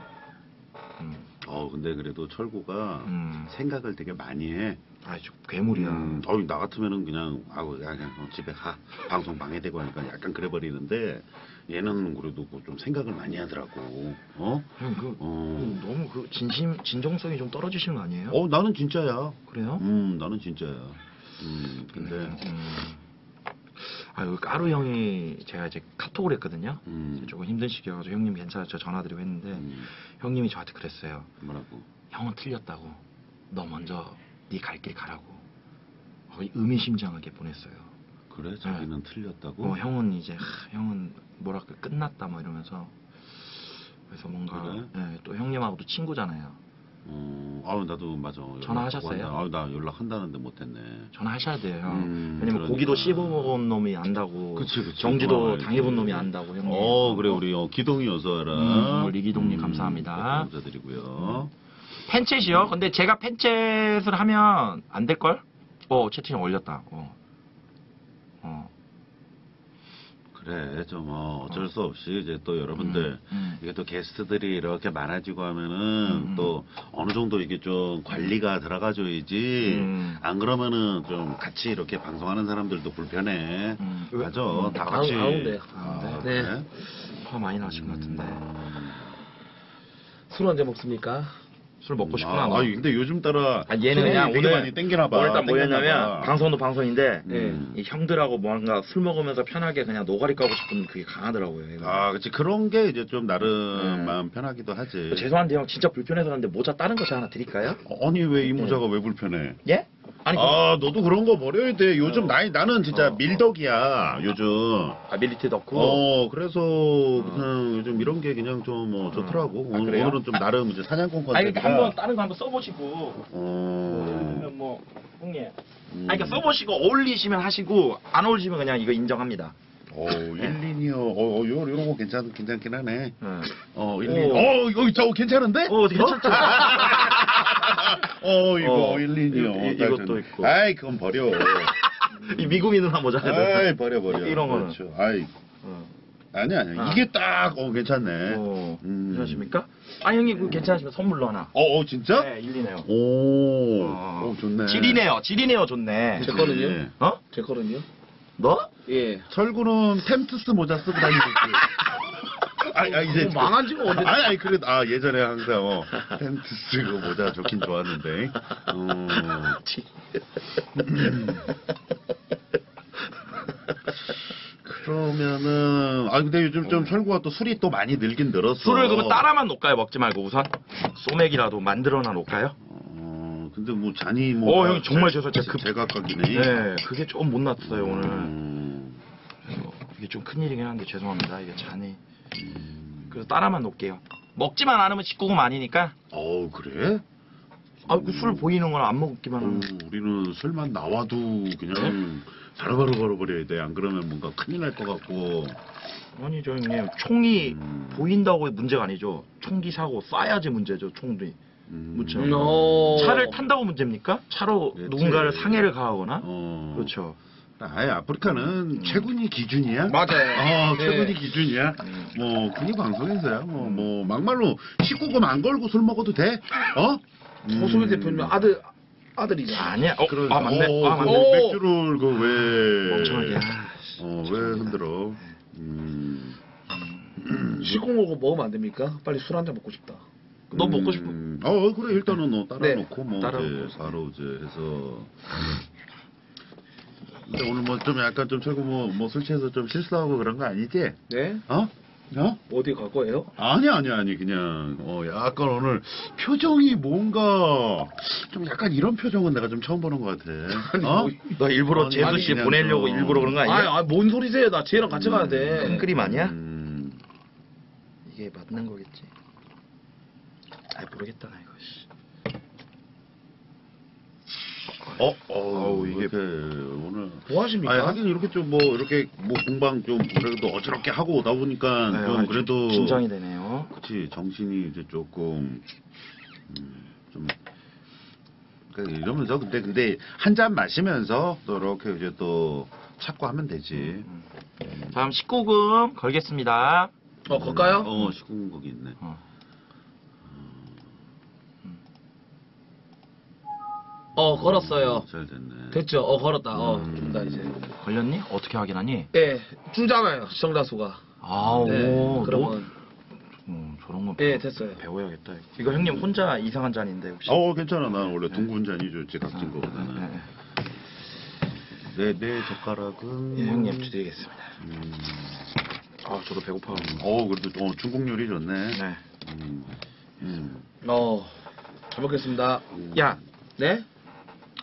음. 어, 근데 그래도 철구가 음. 생각을 되게 많이 해. 아저 괴물이야. 음, 어이, 나 같으면은 그냥, 아우, 야, 그냥 어, 집에 가. 방송 방해되고 하니까 약간 그래 버리는데, 얘는 그래도 뭐좀 생각을 많이 하더라고. 어? 형, 그, 어. 그 너무 그 진심 진정성이 좀 떨어지시는 거 아니에요? 어, 나는 진짜야. 그래요? 음, 나는 진짜야. 음, 근데, 음. 아 여기 까루 형이 제가 이제 카톡을 했거든요. 음, 조금 힘든 시기여가지고 형님 괜찮아 저 전화드리고 했는데 음, 형님이 저한테 그랬어요. 뭐라고. 형은 틀렸다고. 너 먼저 네 갈 길 가라고. 거의 의미심장하게 보냈어요. 그래? 자기는 틀렸다고? 어, 형은 이제 하, 형은 뭐랄까 끝났다 뭐 이러면서 그래서 뭔가 그래? 예, 또 형님하고도 친구잖아요. 어, 아우, 나도, 맞아. 전화하셨어요? 아우, 나 연락한다는데 못했네. 전화하셔야 돼요. 형. 음, 왜냐면 그러니까. 고기도 씹어먹은 놈이 안다고. 그치, 그치. 정지도 알지. 당해본 놈이 안다고 형님. 어, 그래, 우리, 어, 기동이 어서 와라. 음, 우리 이기동님 감사합니다. 감사드리고요. 팬챗이요? 근데 제가 팬챗을 하면 안 될걸? 어, 채팅이 올렸다. 어. 어. 그래 좀 어, 어쩔 수 없이 이제 또 여러분들 음, 음. 이게 또 게스트들이 이렇게 많아지고 하면은 음. 또 어느 정도 이게 좀 관리가 들어가줘야지 음. 안 그러면은 좀 같이 이렇게 방송하는 사람들도 불편해 음. 맞아 다 안- 같이 안 온대요. 아, 네. 그래? 화 많이 나신 것 같은데. 술 언제 먹습니까? 술 먹고 싶구나. 아, 너. 아니, 근데 요즘 따라 아, 얘는 술이 그냥 되게 오늘 많이 땡기나 봐뭐 일단 땡겼나 뭐였냐면 봐. 방송도 방송인데 음. 이 형들하고 뭔가 술 먹으면서 편하게 그냥 노가리 까고 싶은 그게 강하더라고요. 얘가. 아 그렇지 그런 게 이제 좀 나름 네. 마음 편하기도 하지 죄송한데 형 진짜 불편해서 그런데 모자 다른 거 제가 하나 드릴까요? 아니 왜 이 모자가 왜 불편해 예? 아니 그- 아 너도 그런 거 버려야 돼 요즘 나이 나는 진짜 어. 밀덕이야 요즘 아 밀리티 덕후. 어 그래서 그냥 요즘 이런 게 그냥 좀뭐 좋더라고 아, 오늘, 그래요? 오늘은 좀 나름 이제 사냥꾼 아니 컨셉이라 그러니까 한번 다른 거 한번 써보시고 어... 그러면 뭐 형님. 음. 아니 그러니까 써보시고 어울리시면 하시고 안 어울리시면 그냥 이거 인정합니다. 어 1, 2니요 어, 어 요, 요런 거 괜찮, 괜찮긴 하네 응. 어 1, 오. 2어 이거 저거 괜찮은데? 어 괜찮죠? 어 이거 어, 1, 2니요 이- 이것도 있고. 아이 그건 버려 이 미국인 누나 모자. 아이 버려 버려 이런 거는. 그렇죠. 아이 어. 아니 아니 아. 이게 딱 어 괜찮네 어, 음. 괜찮으십니까? 아 형님 그 괜찮으시면 선물로 하나. 어, 어 진짜? 네, 일리네요. 오, 어. 오 좋네. 지리네요. 지리네요. 좋네. 제 거는요? 네. 어? 제 거는요? 너? 예. 철구는 템투스 모자 쓰고 다니고 있지. 아, 아 이제 뭐 망한 지가 언제- 아니, 아니 그래 아 예전에 항상 어, 템투스 그 모자 좋긴 좋았는데. 어. 그러면은 아 근데 요즘 좀 철구가 또 술이 또 많이 늘긴 늘었어. 술을 그러면 따라만 놓을까요? 먹지 말고 우선 소맥이라도 만들어나 놓을까요? 어 근데 뭐 잔이 뭐. 어, 형님 정말 죄송- 제가 급- 제각각이네. 네, 그게 좀 못 났어요 오늘. 음. 그래서 이게 좀 큰일이긴 한데 죄송합니다. 이게 잔이. 음. 그래서 따라만 놓을게요. 먹지만 않으면 19금 아니니까. 어 그래? 아, 그 술 보이는 건안 먹기만 어, 하면. 우리는 술만 나와도 그냥 바로바로 걸어버려야 돼. 안 그러면 뭔가 큰일 날 것 같고. 아니죠 형님. 총이 음. 보인다고 문제가 아니죠. 총기 사고 쏴야지 문제죠. 총도. 음. 그렇죠. 어. 차를 탄다고 문제입니까? 차로 그렇지. 누군가를 상해를 가하거나. 어. 그렇죠. 아예 아프리카는 최군이 기준이야. 맞아요. 어, 네. 최군이 기준이야. 뭐 군이 방송에서야 뭐, 뭐 막말로 19금 안 걸고 술 먹어도 돼. 어? 음. 호수민 대표님 아들 아들이죠. 아니야. 어, 그러니까. 아 맞네. 어, 아 그 맞네. 오. 맥주를 그 왜? 멍청하게. 아, 어, 왜 흔들어? 음. 시공 먹고 먹으면 안 됩니까? 빨리 술 한 잔 먹고 싶다. 너 먹고 싶어? 음, 어 그래 일단은 너 따라 네, 놓고 뭐 따라 이제. 바로 이제 해서 근데 오늘 뭐 좀 약간 좀 최고 뭐뭐 술 취해서 좀 실수하고 그런 거 아니지? 네? 어? 어? 어디 갈 거예요? 아니 아니 아니 그냥 어 약간 오늘 표정이 뭔가 좀 약간 이런 표정은 내가 좀 처음 보는 것 같아. 어? 뭐- 너 일부러 아니, 제수 아니, 씨 그냥 보내려고 좀- 일부러 그런 거 아니야? 아니, 아니, 뭔 소리세요? 나 쟤랑 같이 가야 돼. 큰 그림 아니야? 음, 이게 맞는 거겠지. 아 모르겠다 나 이거. 씨. 어, 어, 어우, 이게- 이게 오늘 뭐 하십니까? 아니 하긴 이렇게 좀 뭐 이렇게 뭐 공방 좀 그래도 어지럽게 하고 오다 보니까 네, 좀 아주 그래도 긴장이 되네요. 그치 정신이 이제 조금 음, 좀 그러니까 이러면서 근데 근데 한 잔 마시면서 또 이렇게 이제 또 찾고 하면 되지. 다음 19금 걸겠습니다. 어, 걸까요? 어 식구국이 있네. 어. 어, 걸었어요. 잘 됐네. 됐죠? 어, 걸었다. 어, 음. 준다, 이제. 걸렸니? 어떻게 확인하니? 예, 주잖아요, 시청자 수가. 아, 네, 오, 그러면. 너, 음, 저런 거 예, 배워- 됐어요. 배워야겠다. 이거. 이거 형님 혼자 이상한 잔인데 혹시? 어 괜찮아. 난 원래 둥근 잔이 좋지 각진 네, 거보다는. 네. 내 내 젓가락은 예, 형님 드리겠습니다. 음, 아, 저도 배고파. 어 그래도 어, 중국 요리 좋네. 네. 음, 음. 어, 잘 먹겠습니다. 야, 네?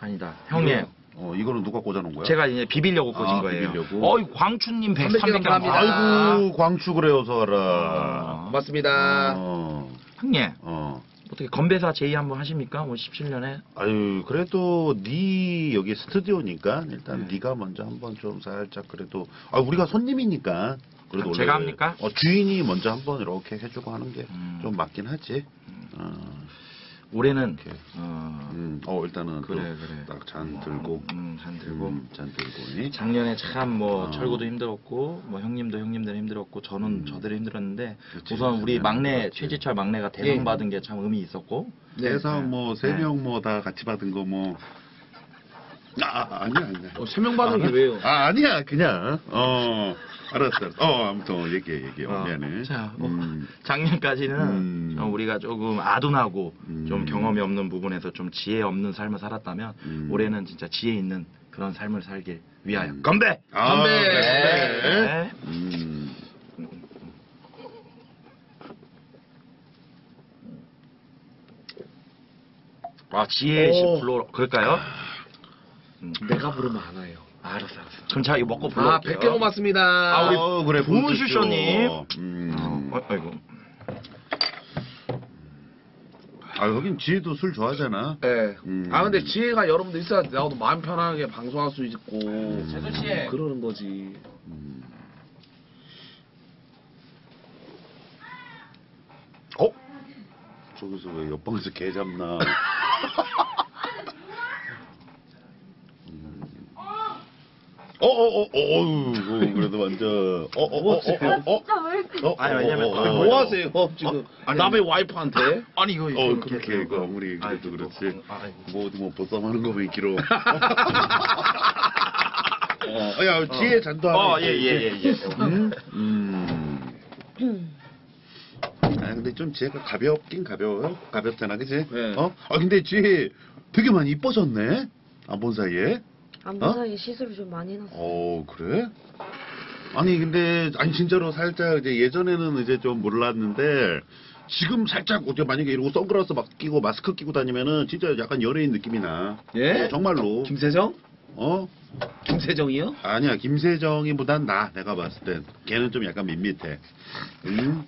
아니다. 형님. 어 이거는 누가 꽂아놓은 거야? 제가 이제 비비려고 꽂은 아, 거예요. 비비려고? 어이, 광추님 100, 300개 300개 감사합니다. 아이고 광추 그래 어서 와라. 아. 고맙습니다. 어, 형님, 어. 어떻게 건배사 제의 한번 하십니까? 뭐 17년에? 아유 그래도 네 여기 스튜디오니까 일단 네. 네. 가 먼저 한번 좀 살짝 그래도 아 우리가 손님이니까 그래도 제가 원래 합니까? 어, 주인이 먼저 한번 이렇게 해주고 하는 게좀 음. 맞긴 하지. 어. 올해는 이렇게. 어, 음, 어 일단은 그래, 그래. 딱잔 들고 음, 잔 들고 음, 잔 들고 이. 작년에 참뭐 어. 철구도 힘들었고 뭐 형님도 형님들 힘들었고 저는 음. 저대로 힘들었는데 그치, 우선 우리 작년에 막내 힘들었지. 최지철 막내가 대상 예. 받은 게 참 의미 있었고 대상 뭐세 네. 명뭐 다 같이 받은 거 뭐. 아, 아 아니야 아니야. 어, 세명 받은 게 왜요? 아 아니야 그냥 어 알았어. 어 아무튼 얘기해 얘기해. 어, 어, 미안해. 자, 뭐 음. 작년까지는 음. 어, 우리가 조금 아둔하고 음. 좀 경험이 없는 부분에서 좀 지혜 없는 삶을 살았다면 음. 올해는 진짜 지혜 있는 그런 삶을 살길 위하여 음. 건배! 아, 건배! 네. 음. 아 지혜 씨 오. 불러 그럴까요? 음. 내가 부르면 안 와요. 알았어 알았어. 그럼 제가 이거 먹고 아, 불러올게요. 100개 고맙습니다. 아, 우리 어, 그래 부은 보여줬죠. 슈쇼님. 음. 어, 아이고. 아 여긴 지혜도 술 좋아하잖아. 예. 음. 아 근데 지혜가 여러분들 있어야 나도 마음 편하게 방송할 수 있고 재수 씨. 그러는 거지. 음. 어? 저기서 왜 옆방에서 개 잡나? 음. 어어어 어어 그래도 완전 어어어어어 진짜 왜 이렇게. 아니, 왜냐면- 어, 아니, 뭐 하세요 지금 아니, 남의 와이프한테? 아니 이거 이거 어 이렇게 그렇게. 그 아무리 그래도 아이고, 그렇지 아, 아이고. 뭐 어디 뭐 보쌈하는 거면 있기로 어야 지혜 잔도 하나 어, 예, 예, 예, 예. 음? 음. 아 근데 좀 지혜가 가볍긴 가벼워요 가볍잖아 그지 네. 어? 아 근데 지혜 되게 많이 이뻐졌네 안 본 사이에 안 어? 사이에 시술을 좀 많이 해놨어. 어 그래? 아니 근데 아니 진짜로 살짝 이제 예전에는 이제 좀 몰랐는데 지금 살짝 어제 만약에 이러고 선글라스 막 끼고 마스크 끼고 다니면은 진짜 약간 연예인 느낌이 나. 예? 어, 정말로. 김세정? 어? 김세정이요? 아니야 김세정이보단 나 내가 봤을 땐 걔는 좀 약간 밋밋해. 음?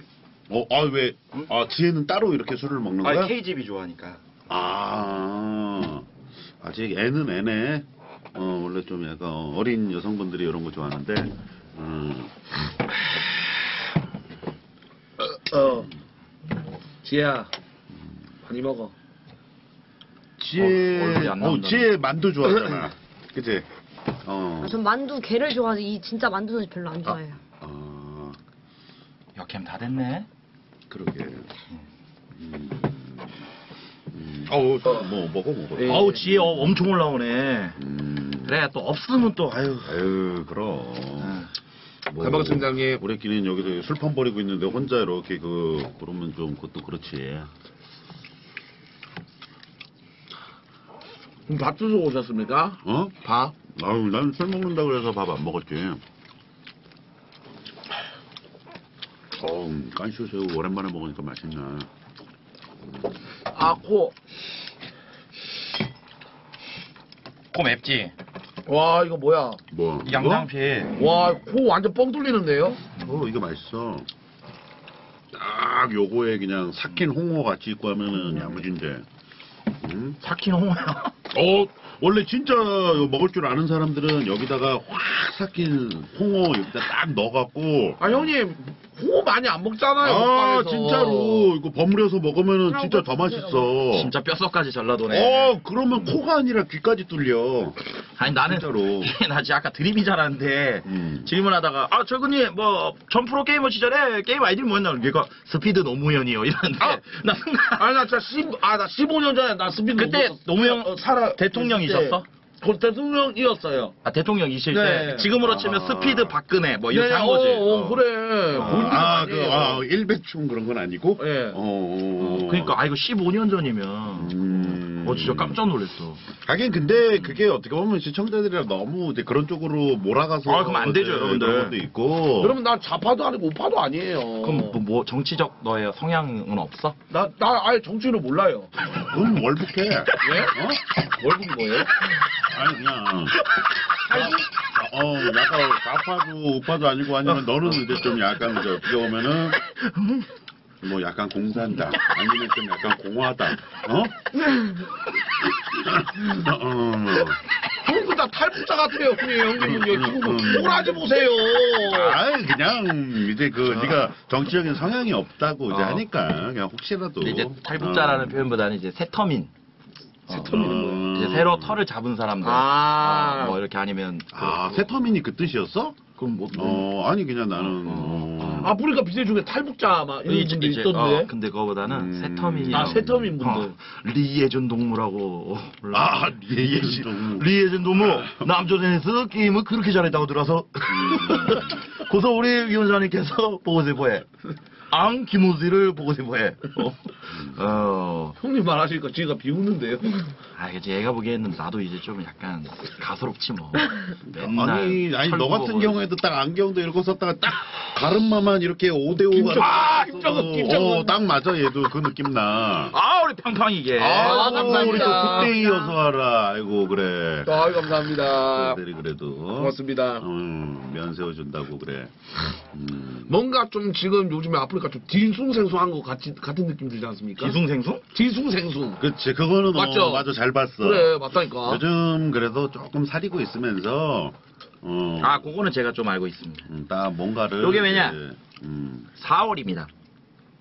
어, 아 왜? 아 지혜는 따로 이렇게 술을 먹는 거야? 아 KGB 좋아하니까. 아 아직 애는 애네. 어 원래 좀 약간 어린 여성분들이 이런 거 좋아하는데. 음. 어. 지혜야. 많이 먹어. 지혜, 어, 얼굴이 안 어, 나온다. 지혜 만두 좋아하잖아. 그치? 어. 아, 전 만두 개를 좋아하지 이 진짜 만두는 별로 안 좋아해요. 아, 역캠 다 됐네. 그러게. 음. 음. 어우, 뭐, 먹어, 먹어. 예. 아우 지혜 어, 엄청 올라오네. 음. 그래 또 없으면 또 아유. 아유, 그럼. 뭐, 잘 먹겠습니다, 형님. 우리끼리는 여기서 술판 버리고 있는데 혼자 이렇게 그, 그러면 좀 그것도 그렇지. 그럼 밥 주고 오셨습니까? 어? 밥? 아유, 난 술 먹는다 그래서 밥 안 먹었지. 어우, 깐쇼 새우 오랜만에 먹으니까 맛있네. 아, 코. 코 맵지. 와, 이거 뭐야? 뭐? 이 양장피. 와, 코 완전 뻥 뚫리는데요? 이거? 어, 이거 맛있어. 딱 요거에 그냥 삭힌 홍어 같이 있고 하면은 야무진데. 음? 삭힌 홍어야. 어, 원래 진짜 먹을 줄 아는 사람들은 여기다가 확 삭힌 홍어 여기다 딱 넣어갖고. 아, 형님, 홍어 많이 안 먹잖아요. 아, 먹방에서. 진짜로. 이거 버무려서 먹으면은 진짜 더 맛있어. 진짜 뼛속까지 잘라도네. 어, 그러면 코가 아니라 귀까지 뚫려. 아니 나는 진짜로. 나 지금 아까 드립이 잘하는데 음. 질문하다가 아 철근이 뭐 전프로 게이머 시절에 게임 아이디 뭐였나 그러니까 스피드 노무현이요 이러는데 아, 나 순간 아니, 나 진짜 10, 아, 나 15년 전에 나 스피드 그때. 노무현 어, 살아. 대통령이 셨어? 그 대통령이었어요. 아 대통령이실 네. 때 지금으로 치면 아. 스피드 박근혜 뭐 이렇게 네, 한 거지. 어, 어, 어. 그래. 아, 아, 그, 아, 일배충 그런 건 아니고? 예. 어, 어, 어. 그러니까 아 이거 15년 전이면 음. 어 진짜 깜짝 놀랐어. 하긴 근데 그게 어떻게 보면 시청자들이랑 너무 이제 그런 쪽으로 몰아가서 아, 그럼 안 되죠, 이제 여러분들. 그런 것도 있고. 여러분, 나 좌파도 아니고 우파도 아니에요. 그럼 뭐, 뭐 정치적 너의 성향은 없어? 나, 나 아예 정치를 몰라요. 그럼 월북해. 예? 어? 월급이 뭐예요? 아니 그냥. 어, 어, 약간 좌파도 우파도 아니고 아니면 너는 이제 좀 약간 이제 어떻게 보면은 뭐 약간 공산당 아니면 좀 약간 공화당 어? 어, 어. 그럼 나 탈북자 같아요, 형님. 형님은요. 지금 뭐 음. 꼬라지 보세요. 아이 그냥 이제 그 네가 정치적인 성향이 없다고 이제 어. 하니까 그냥 혹시라도 근데 이제 탈북자라는 어. 표현보다는 이제 새터민. 새터민은 뭐예요? 이제 새로 털을 잡은 사람들. 아. 어, 뭐 이렇게 아니면 그- 아 세터민이 그 뜻이었어? 그럼 뭐 어 아니 그냥 나는 어. 어. 아, 보니까 비제 중에 탈북자 막 이런 이제- 분들 이제, 있던데. 어, 근데 그거보다는 음. 새터민이 아, 새터민 분들. 리에준 동무라고 아, 리에준 동무. 리에준 동무 남조선에서 게임을 그렇게 잘했다고 들어서 고서 우리 위원장님께서 보고세보해 앙 김우지를 보고세보해 어, 어. 형님 말하시니까 지가 비웃는데요. 아 이게 얘가 보기에는 나도 이제 좀 약간 가소롭지 뭐 맨날 아니 아니 너 철구 같은 보고. 경우에도 딱 안경도 이렇게 썼다가 딱 가르마만 이렇게 5대5가 김정은. 아, 김정은, 김정은. 딱 맞아 얘도 그 느낌 나. 아 우리 팡팡이게 아, 감사합니다. 우리 또 그때 이어서 하라. 아이고 그래. 아, 감사합니다. 애들이 그래도 고맙습니다. 음, 면 세워준다고 그래. 음. 뭔가 좀 지금 요즘에 아프리카 좀 뒤숭생숭한 것 같이, 같은 느낌 들지 않습니까? 기숭생숭? 뒤숭생숭. 그치 그거는 맞죠? 어, 맞아 잘 봤어. 그래, 맞다니까. 요즘 그래도 조금 사리고 있으면서 어, 아 그거는 제가 좀 알고 있습니다 음, 딱 뭔가를 요게 왜냐? 이제, 음, 4월입니다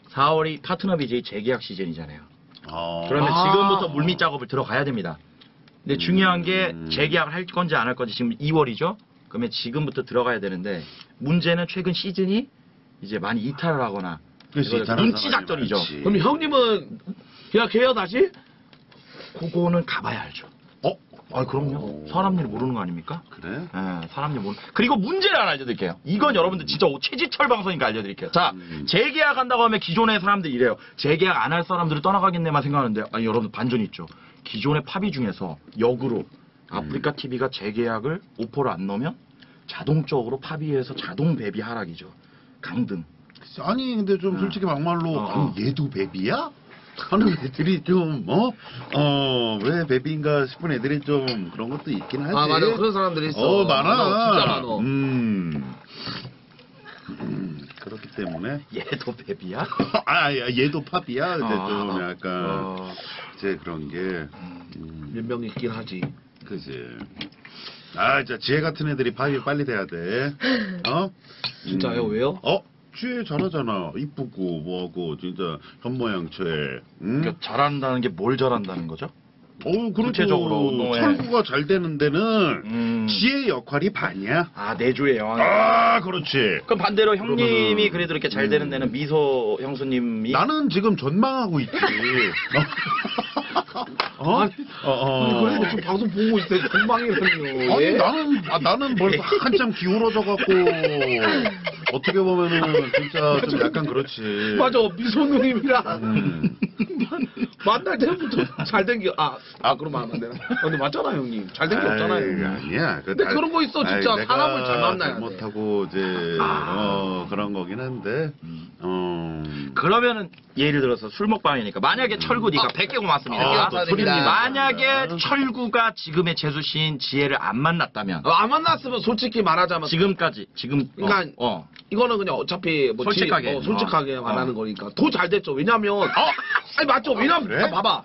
4월이 파트너 BJ 재계약 시즌이잖아요 어, 그러면 아. 지금부터 물밑 작업을 들어가야 됩니다. 근데 중요한 게 음. 재계약을 할 건지 안 할 건지 지금 2월이죠. 그러면 지금부터 들어가야 되는데 문제는 최근 시즌이 이제 많이 이탈을 하거나 그치, 이거 이탈하는 눈치 사람이 작전이죠. 많지. 그럼 형님은 계약해요, 다시? 그거는 가봐야 알죠. 어? 아 그럼요. 사람 일 모르는 거 아닙니까? 그래? 예, 사람 일 모르는. 그리고 문제를 하나 알려드릴게요. 이건 여러분들 진짜 최지철 방송이니까 알려드릴게요. 자, 음. 재계약한다고 하면 기존의 사람들이 이래요. 재계약 안 할 사람들이 떠나가겠네만 생각하는데 아니 여러분 반전이 있죠. 기존의 팝이 중에서 역으로 아프리카 TV가 재계약을 오퍼를 안 넣으면 자동적으로 팝이에서 자동 배비 하락이죠. 강등. 아니 근데 좀 솔직히 막말로 어, 어. 아니 얘도 베비야? 하는 애들이 좀 어? 어, 왜 베비인가 싶은 애들이 좀 그런 것도 있긴 하지. 아, 맞아. 그런 사람들이 있어. 어, 많아. 많아, 진짜 많아. 음. 음, 그렇기 때문에 얘도 배비야? 아, 야, 얘도 팝이야. 근데 아, 좀 약간 어. 이제 그런 게 음, 몇 명 있긴 하지. 그지. 아, 진짜 지혜 같은 애들이 팝이 빨리 돼야 돼. 어? 진짜요? 왜요? 어? 지혜 잘하잖아. 이쁘고 뭐하고 진짜 현모양처에. 응? 그러니까 잘한다는 게 뭘 잘한다는 거죠? 구체적으로 운동에. 철구가 잘 되는 데는 음. 지혜 역할이 반이야. 아 내조의 여왕. 아, 그렇지. 그럼 반대로 형님이 그러면은- 그래도 이렇게 잘 되는 음. 데는 미소 형수님이 나는 지금 전망하고 있지. 어? 어, 어. 아니, 그래도 지금 방송 보고 있을 때 건방이라뇨. 아니 예? 나는 아, 나는 벌써 한참 기울어져 갖고 어떻게 보면은 진짜 좀 약간 그렇지. 맞아, 미소누님이랑 음. 만날 때부터 잘 된 게, 아, 아, 그러면 안 되나? 아, 근데 맞잖아, 형님. 잘 된 게 아이, 없잖아요. 아니야. 근데 달- 그런 거 있어, 진짜. 사람을 잘 만나야 돼. 잘못하고 이제 어, 그런 거긴 한데. 어. 그러면은 예를 들어서 술 먹방이니까 만약에 철구 네가 아, 100개 고맙습니다. 아, 또 술입니다. 만약에 철구가 지금의 재수 씨인 지혜를 안 만났다면 어, 안 만났으면 솔직히 말하자면 지금까지 지금 그러니까 어, 어. 이거는 그냥 어차피 뭐 솔직하게. 지, 어, 솔직하게 어. 말하는 어. 거니까 더 잘 됐죠. 왜냐면 아니 맞죠. 왜냐면 그래? 봐봐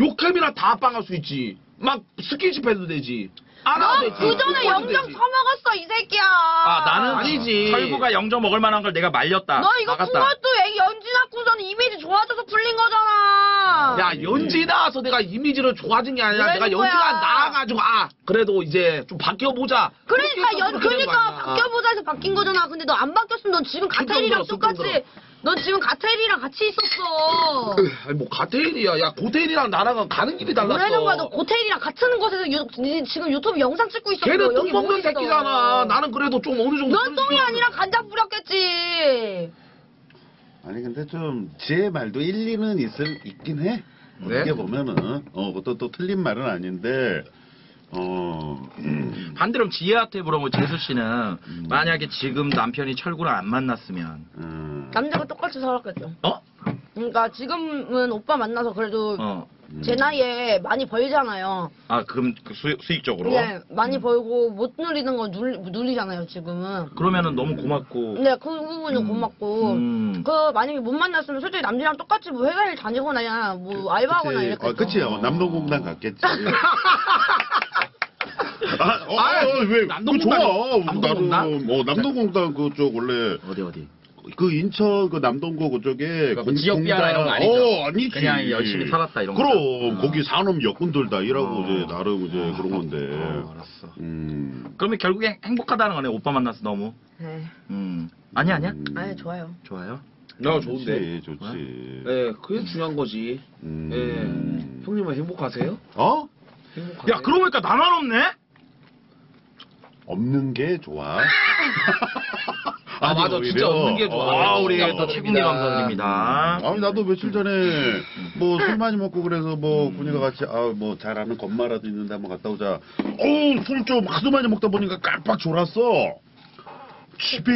욕캠이나 다 빵할 수 있지. 막 스킨십 해도 되지. 안너 해도 되지. 그 전에 영정 되지. 처먹었어 이 새끼야. 아 나는 아니지. 철구가 영정 먹을 만한 걸 내가 말렸다. 너 이거 막았다. 그것도 애기 연지 낳고서는 이미지 좋아져서 풀린 거잖아. 야 연지 나와서 내가 이미지를 좋아진 게 아니라 왜 내가? 연지가 나와가지고 아 그래도 이제 좀 바뀌어 보자. 그러니까 연 그러니까 바뀌어보자 해서 바뀐 거잖아. 근데 너 안 바뀌었으면 넌 지금 가텔이랑 쑥 똑같이 들어. 넌 지금 가텔이랑 같이 있었어. 아니 뭐 가테일이야. 야 고테일이랑 나랑은 가는 길이 달랐어. 뭐라는 거야? 너 고텔이랑 같은 곳에서 유, 니 지금 유튜브 영상 찍고 있었어. 걔는 똥 먹는 있어? 새끼잖아. 나는 그래도 좀 어느 정도. 넌 똥이 아니라 간장 뿌렸겠지. 아니 근데 좀 지혜 말도 일리는 있을 있긴 해. 네? 어떻게 보면은 어 그것도 또 틀린 말은 아닌데 어 음, 반대로 지혜한테 물어보면 재수 씨는 음. 만약에 지금 남편이 철구랑 안 만났으면 음, 남자가 똑같이 살았겠죠. 어? 그러니까 지금은 오빠 만나서 그래도 어. 제 나이에 많이 벌잖아요. 아 그럼 그 수, 수익적으로 네, 많이 벌고 못 누리는 건 누리, 누리잖아요, 지금은. 그러면은 너무 고맙고 근데 그 부분은 고맙고. 음. 그 만약에 못 만났으면 솔직히 남들이랑 똑같이 뭐 회사를 다니거나 뭐 알바하거나 그치, 이랬겠죠. 어, 그치 어, 남동공단 갔겠지. 아, 어, 아, 어, 왜? 남동공단. 그거 좋아. 남동공단? 나름, 어, 남동공단 그쪽 원래 어디 어디? 그 인천 그 남동구 그쪽에 뭐 지역 비하나 이런 거 아니죠? 어, 아니지. 그냥 열심히 살았다 이런 거. 그럼 거기 산업 여군들 다 일하고 어. 이제 나름 이제 그런 건데. 어, 알았어. 음. 그러면 결국엔 행복하다는 거네. 오빠 만나서 너무. 네. 음. 아니 아니야? 음. 아니 좋아요. 좋아요. 나 좋은데. 좋지, 좋지. 예, 그게 중요한 거지. 음. 예. 형님은 행복하세요? 어? 행복하세요? 야, 그러고 보니까 나만 없네? 없는 게 좋아. 아, 아니, 맞아. 진짜 오히려. 없는 게 좋아. 아, 우리 진짜 또. 최군이 감사드립니다. 아니 나도 며칠 전에 뭐 술 많이 먹고 그래서 뭐 군이가 같이 아 뭐잘 아는 건마라도 있는데 한번 갔다 오자. 어우 술좀 하도 많이 먹다 보니까 깜빡 졸았어. 집에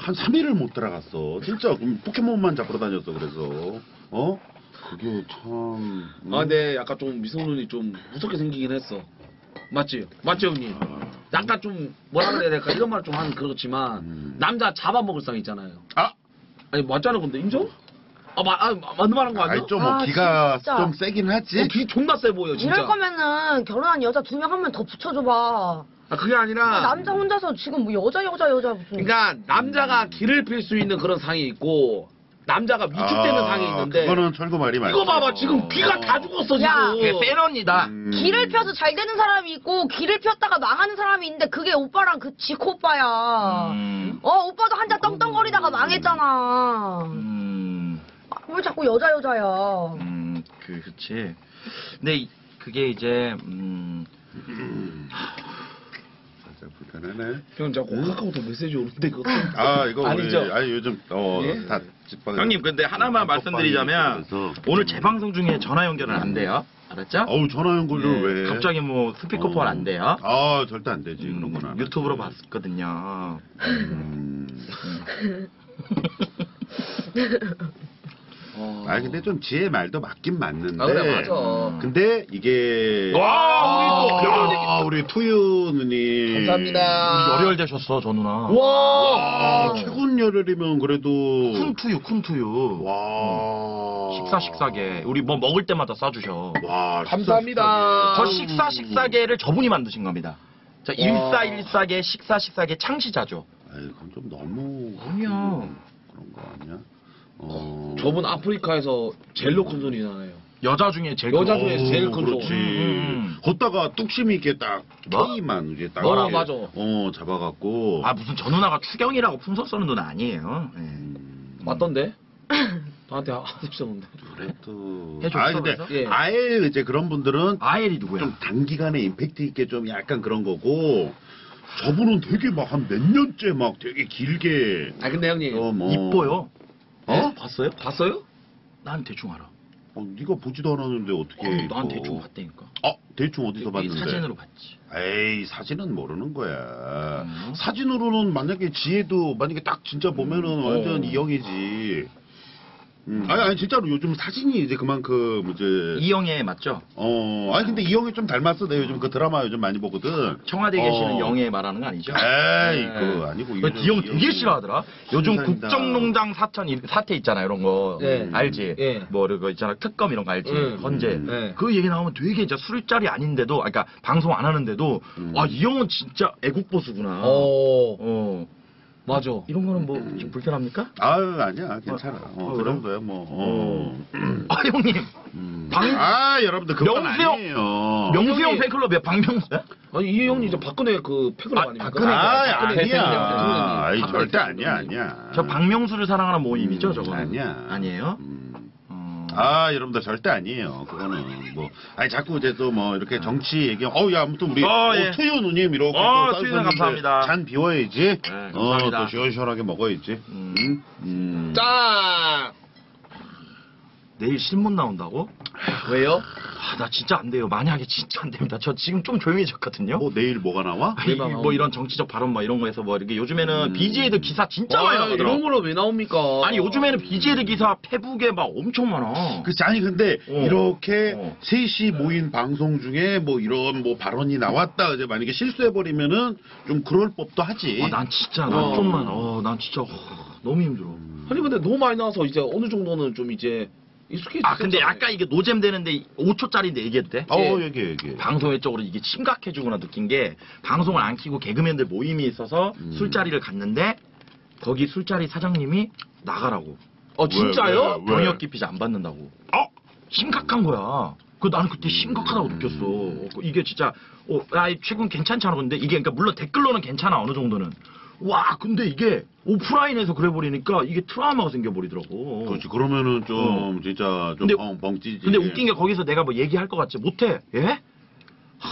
한 3일을 못 들어갔어. 진짜 포켓몬만 잡으러 다녔어 그래서 어 그게 참. 음. 아, 근데 약간 좀 미성눈이 좀 무섭게 생기긴 했어. 맞지? 맞지, 형님? 약간 좀 뭐라 그래야 될까? 이런 말 좀 하면 그렇지만 음. 남자 잡아먹을 상 있잖아요. 아, 아니 맞잖아, 근데 인정? 아, 마, 아 마- 맞는 말한 거 아니야? 아니 좀 뭐 아, 기가 진짜. 좀 세긴 하지. 어, 귀 존나 세 보여, 진짜. 이럴 거면은 결혼한 여자 두 명 한 명 더 붙여줘봐. 아, 그게 아니라 아, 남자 혼자서 지금 뭐 여자 여자 여자 무슨. 그러니까 남자가 길을 필 수 있는 그런 상이 있고 남자가 위축되는 아, 상이 있는데 그거는 철거 말이 맞아. 이거 봐봐 지금 귀가 다 죽었어 야. 지금 그게 센 언니다. 음. 길을 펴서 잘 되는 사람이 있고 길을 폈다가 망하는 사람이 있는데 그게 오빠랑 그 지코 오빠야. 음. 어 오빠도 한자 떵떵거리다가 망했잖아. 음. 아, 왜 자꾸 여자 여자야. 음, 그, 그치. 근데 이- 그게 이제, 음, 불편하네. 형 자꾸 카카오톡 메시지 오는데 그거 아 이거 아니죠? 우리 아니 요즘 예? 어다 집방 형님, 근데 하나만 말씀드리자면, 오늘 재방송 중에 전화 연결은 안 돼요. 알았죠? 어우 전화 연결을 예, 왜? 갑자기 뭐 스피커폰 안 돼요. 아 절대 안 되지 음, 그런 건 안. 유튜브로. 봤거든요. 음. 어. 아 근데 좀 지혜 말도 맞긴 맞는데. 아, 그래, 맞아. 근데 이게 와, 우리 또 야, 우리 투유 누님. 감사합니다. 우리 열혈 되셨어, 저 누나. 와 아, 최군 열혈이면 그래도. 쿤투유, 쿤투유. 와. 식사, 식사계. 우리 뭐 먹을 때마다 싸주셔. 와. 감사합니다. 저 식사, 식사계를 저분이 만드신 겁니다. 저 일사 일사계, 식사, 식사계 창시자죠. 아이 그건 좀 너무. 그럼요. 그런 거 아니야? 어. 저분 아프리카에서 제일로 큰 손이 나네요 여자 중에 제일 여자 큰- 중에 어, 제일 큰 그렇지. 손. 음. 걷다가 뚝심이 있게 딱 뭐? K만 이제 딱 어, 이렇게, 맞아. 어 잡아갖고 아 무슨 저 누나가 추경이라고 풍선 써는 누나 아니에요. 예. 음, 맞던데? 나한테 하셨는데 그래도 해줬어, 아 근데 그래서? 예. 아예 이제 그런 분들은 아엘이 누구야? 좀 단기간에 임팩트 있게 좀 약간 그런 거고 저분은 되게 막 한 몇 년째 막 되게 길게 아 근데 형님 어, 뭐. 이뻐요. 어? 봤어요? 봤어요? 난 대충 알아. 어, 네가 보지도 않았는데 어떻게 어, 이뻐. 난 대충 봤다니까. 어 대충 어디서 이 봤는데 사진으로 봤지. 에이 사진은 모르는 거야. 음. 사진으로는 만약에 지혜도 만약에 딱 진짜 보면은 완전 어. 이 형이지. 음, 아니 아니 진짜로 요즘 사진이 이제 그만큼 이제 이영애 맞죠? 어 아니 근데 이 형이 좀 닮았어. 내가 요즘 그 드라마 요즘 많이 보거든. 청와대 에 계시는 어. 영애 말하는 거 아니죠? 에이 네. 그거 아니고 그 기영 되게 싫어하더라. 요즘 신사임당. 국정농장 사천 이- 사태 있잖아 이런 거 예. 알지? 예. 뭐 그거 있잖아 특검 이런 거 알지? 음. 헌재 음. 네. 그 얘기 나오면 되게 진짜 술자리 아닌데도 아, 그러니까 방송 안 하는데도 음. 아이 형은 진짜 애국 보수구나. 어 어. 맞아 이런 거는 뭐 좀 불편합니까? 아유 아니야 괜찮아. 어, 어, 그? 정도야 뭐. 어. 아 형님 음. 방- 아 여러분들 그건 명수형- 아니에요. 명수형 형님. 팬클럽이야 박명수야? 아니 이 형님 이제 박근혜 그 팬클럽 아, 아닙니까? 박근혜 아 박근혜 아니야. 대통령, 아이 박근혜 절대 대통령. 아니야 아니야. 저 박명수를 사랑하는 모임이죠 음, 저거? 아니야. 아니에요? 음. 어. 아, 여러분들 절대 아니에요. 그거는 뭐 아니 자꾸 이제 또 뭐 이렇게 정치 얘기. 어우 야 아무튼 우리 어, 어, 예. 투유 누님 이렇게 어, 또 투유 누님 감사합니다. 잔 비워야지. 네, 어, 감사합니다. 또 시원시원하게 먹어야지. 음. 음. 음. 짠 내일 신문 나온다고? 왜요? 아, 나 진짜 안 돼요. 만약에 진짜 안 됩니다. 저 지금 좀 조용해졌거든요. 뭐 내일 뭐가 나와? 아니, 뭐 이런 정치적 발언 뭐 이런 거에서 뭐 이렇게 요즘에는 BJ들 기사 진짜 많이 와, 나가더라. 이런 거로 왜 나옵니까? 아니 요즘에는 BJ들 기사 페북에 막 엄청 많아. 그치 아니 근데 어. 이렇게 어. 셋이 모인 방송 중에 뭐 이런 뭐 발언이 나왔다 이제 만약에 실수해 버리면은 좀 그럴 법도 하지. 아, 난 진짜 난 어. 좀만 어, 난 진짜 어, 너무 힘들어. 아니 근데 너무 많이 나와서 이제 어느 정도는 좀 이제 익숙해. 아 근데 약간 이게 노잼 되는데 5초짜리인데 얘기해도 돼? 어, 예. 얘기해, 얘기해. 방송의 쪽으로 이게 심각해지구나 느낀 게 방송을 안 키고 개그맨들 모임이 있어서 음. 술자리를 갔는데 거기 술자리 사장님이 나가라고 어 진짜요? 왜? 병역 기피자 안 받는다고 어 심각한 거야 그 나는 그때 심각하다고 느꼈어 어, 이게 진짜 어, 야, 이 최근 괜찮잖아 근데 이게 그러니까 물론 댓글로는 괜찮아 어느 정도는 와 근데 이게 오프라인에서 그래 버리니까 이게 트라우마가 생겨 버리더라고 그렇지. 그러면은 좀 진짜 좀 근데- 벙, 벙찌지. 근데 웃긴 게 거기서 내가 뭐 얘기할 것 같지 못해 예 하,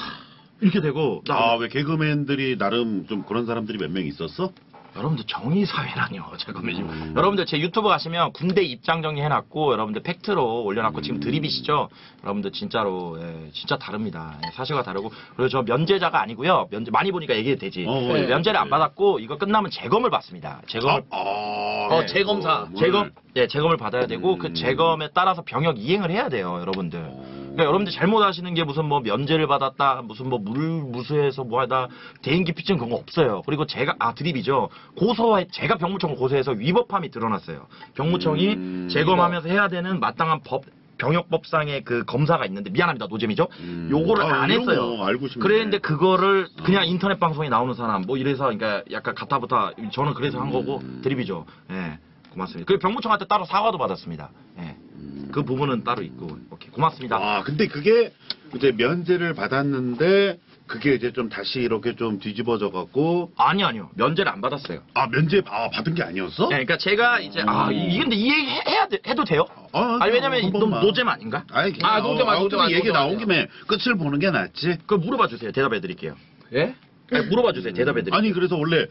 이렇게 되고 나 아, 왜 개그맨들이 나름 좀 그런 사람들이 몇 명 있었어? 여러분들 정의사회라뇨 잠깐만요 음. 여러분들 제 유튜브 가시면 군대 입장 정리 해놨고 여러분들 팩트로 올려놨고 음. 지금 드립이시죠 여러분들 진짜로 예, 진짜 다릅니다 예, 사실과 다르고 그리고 저 면제자가 아니고요 면제 많이 보니까 얘기해도 되지 어, 예, 예, 면제를 안 예. 받았고 이거 끝나면 재검을 받습니다 재검을 아, 아, 어, 네. 재검사. 어, 뭘. 재검 예 재검을 받아야 되고 음. 그 재검에 따라서 병역 이행을 해야 돼요 여러분들 어. 그러니까 여러분들 잘못하시는 게 무슨 뭐 면제를 받았다 무슨 뭐 물 무수해서 뭐하다 대인기피증 그런 거 없어요 그리고 제가 아 드립이죠 고소해 제가 병무청을 고소해서 위법함이 드러났어요 병무청이 음. 재검하면서 해야 되는 마땅한 법 병역법상의 그 검사가 있는데 미안합니다 노잼이죠 음. 요거를 아, 안 했어요 거 알고 싶네. 그랬는데 그거를 그냥 어. 인터넷 방송에 나오는 사람 뭐 이래서 그러니까 약간 가타부타 저는 그래서 한 거고 음. 드립이죠 예 고맙습니다 그리고 병무청한테 따로 사과도 받았습니다 예. 음. 그 부분은 따로 있고 오케이 고맙습니다 아, 근데 그게 이제 면제를 받았는데 그게 이제 좀 다시 이렇게 좀 뒤집어져 갖고 아니 아니요 면제를 안 받았어요. 아, 면제 아, 받은 게 아니었어? 네, 그러니까 제가 이제 아 음. 이 근데 이 얘기 해- 해야 돼, 해도 돼요? 아, 아니 왜냐면 한 너무 번만. 노잼 아닌가? 아니, 그냥, 아, 노잼 아니야, 어, 노잼 아니야, 얘기 노잼 나온 아니야. 김에 끝을 보는 게 낫지. 그 물어봐 주세요. 대답해 드릴게요. 예? 아니, 물어봐 주세요. 대답해 드릴게요. 아니 그래서 원래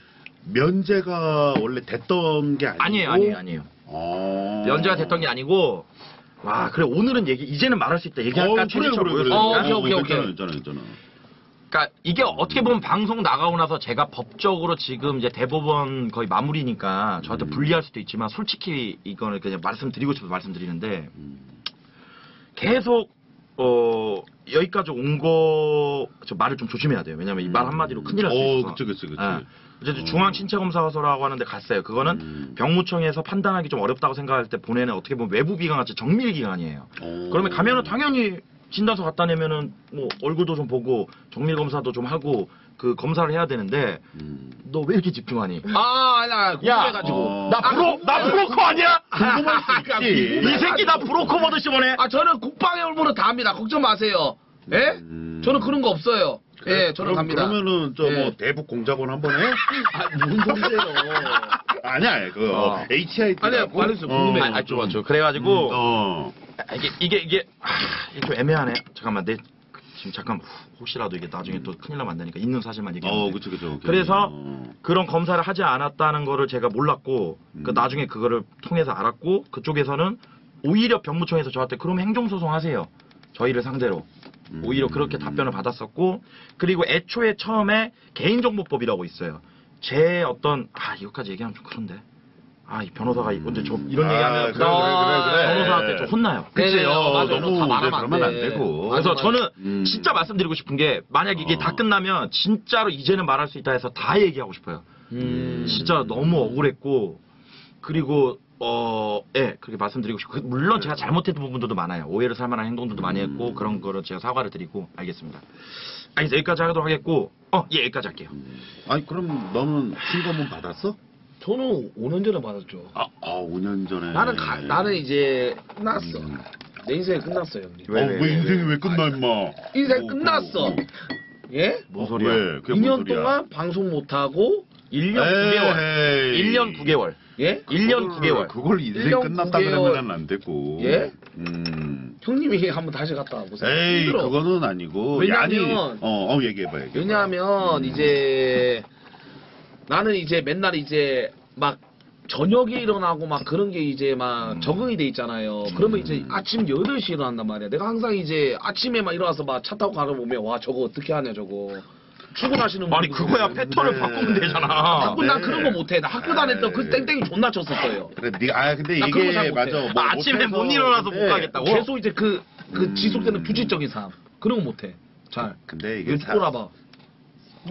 면제가 원래 됐던 게 아니고 아니에요, 아니에요, 아니에요. 어... 면제가 됐던 게 아니고 와 그래 오늘은 얘기 이제는 말할 수 있다. 얘기할까? 어, 그래 천지처럼 그래 그래. 보였으니까. 어, 오케이, 어, 오케이, 괜찮아, 오케이. 괜찮아, 괜찮아. 그러니까 이게 어떻게 보면 방송 나가고 나서 제가 법적으로 지금 이제 대법원 거의 마무리니까 저한테 음. 불리할 수도 있지만 솔직히 이거는 그냥 말씀드리고 싶어서 말씀드리는데 음. 계속 어 여기까지 온거저 말을 좀 조심해야 돼요. 왜냐면 이 말 한마디로 큰일 날 수 어, 있어. 그치, 그치, 그치. 예. 어쨌든 어. 중앙 신체 검사소라고 하는데 갔어요. 그거는 음. 병무청에서 판단하기 좀 어렵다고 생각할 때 보내는 어떻게 보면 외부 기관 같이 정밀 기관이에요. 어. 그러면 가면은 당연히 진단서 갖다 내면은 뭐 얼굴도 좀 보고 정밀 검사도 좀 하고 그 검사를 해야 되는데 음. 너왜 이렇게 집중하니? 아, 나 궁금해가지고. 어. 나 브로 나 브로커 아니야? 궁금할 수 있지. 이 새끼 나 브로커 보듯이 보내. 아, 저는 국방의 올무는 다 합니다. 걱정 마세요. 예? 음. 저는 그런 거 없어요. 예, 저는 그럼, 갑니다. 그러면은 저 뭐 예. 대북 공작원 한 번 해? 아, 무슨 소리예요? 아니야, 그 어. HIT. 아니요, 말해주세요. 궁금해요. 아, 아, 좋아, 좋아. 그래가지고 어. 아, 이게 이게 이게 아, 이게 좀 애매하네. 잠깐만 내 지금 잠깐 혹시라도 이게 나중에 또 큰일 나면 안 되니까 있는 사실만 얘기하면 어, 돼. 그쵸, 그쵸. 그래서 어. 그런 검사를 하지 않았다는 거를 제가 몰랐고 그 음. 나중에 그거를 통해서 알았고 그쪽에서는 오히려 병무청에서 저한테 그럼 행정소송 하세요. 저희를 상대로 음. 오히려 그렇게 답변을 받았었고 그리고 애초에 처음에 개인정보법이라고 있어요. 제 어떤 아 이거까지 얘기하면 좀 그런데 아 이 변호사가 이 근데 저 이런 아, 얘기하면 그래, 그래, 그래, 그래. 변호사한테 좀 혼나요. 그치, 네, 어, 맞아요. 너무 다 이제 말하면 안 그러면 안 돼. 되고. 그래서 맞아, 저는 음. 진짜 말씀드리고 싶은 게 만약 이게 어. 다 끝나면 진짜로 이제는 말할 수 있다 해서 다 얘기하고 싶어요. 음. 진짜 너무 억울했고 그리고 어, 예, 그렇게 말씀드리고 싶고 그- 물론 제가 잘못했던 부분들도 많아요. 오해를 살 만한 행동들도 많이 했고 음. 그런 거를 제가 사과를 드리고 알겠습니다. 알겠습니다. 여기까지 하도록 하겠고 어, 예, 여기까지 할게요. 아니, 그럼 너는 신검은 받았어? 저는 5년 전에 받았죠. 아, 아 5년 전에. 나는 가, 나는 이제 끝났어. 음. 내 인생이 끝났어요, 형님. 어, 왜, 인생이 왜 끝나, 임마? 인생 어, 끝났어. 어, 어. 예? 뭔 어, 소리야? 왜? 그게 뭔 2년 소리야? 동안 방송 못 하고 1년 9개월. 에이. 1년 9개월. 예? 1년 그걸- 9개월. 그걸 인생 1년 끝났다 9개월. 그러면 안 되고. 예? 음. 형님이 한번 다시 갔다 와보세요. 에이, 힘들어. 그거는 아니고. 왜냐면- 아니, 어, 어, 얘기해봐, 얘기해봐. 왜냐하면 음. 이제 나는 이제 맨날 이제 막 저녁에 일어나고 막 그런 게 이제 막 음. 적응이 돼 있잖아요. 그러면 이제 아침 8시에 일어난단 말이야. 내가 항상 이제 아침에 막 일어나서 막 차 타고 가다 보면 와 저거 어떻게 하냐 저거. 출근하시는 아니 분들 그거야. 패턴을 네. 바꾸면 되잖아. 자꾸 난 네. 그런 거 못해. 나 학교 때그 에이. 땡땡이 존나 쳤을 거예요. 그래, 네가 아 근데 이게. 맞아. 뭐 아, 아침에 못 일어나서 못 근데- 가겠다고? 계속 이제 그, 그 음. 지속되는 규칙적인 삶. 그런 거 못해. 잘. 근데 이게 꼬라봐.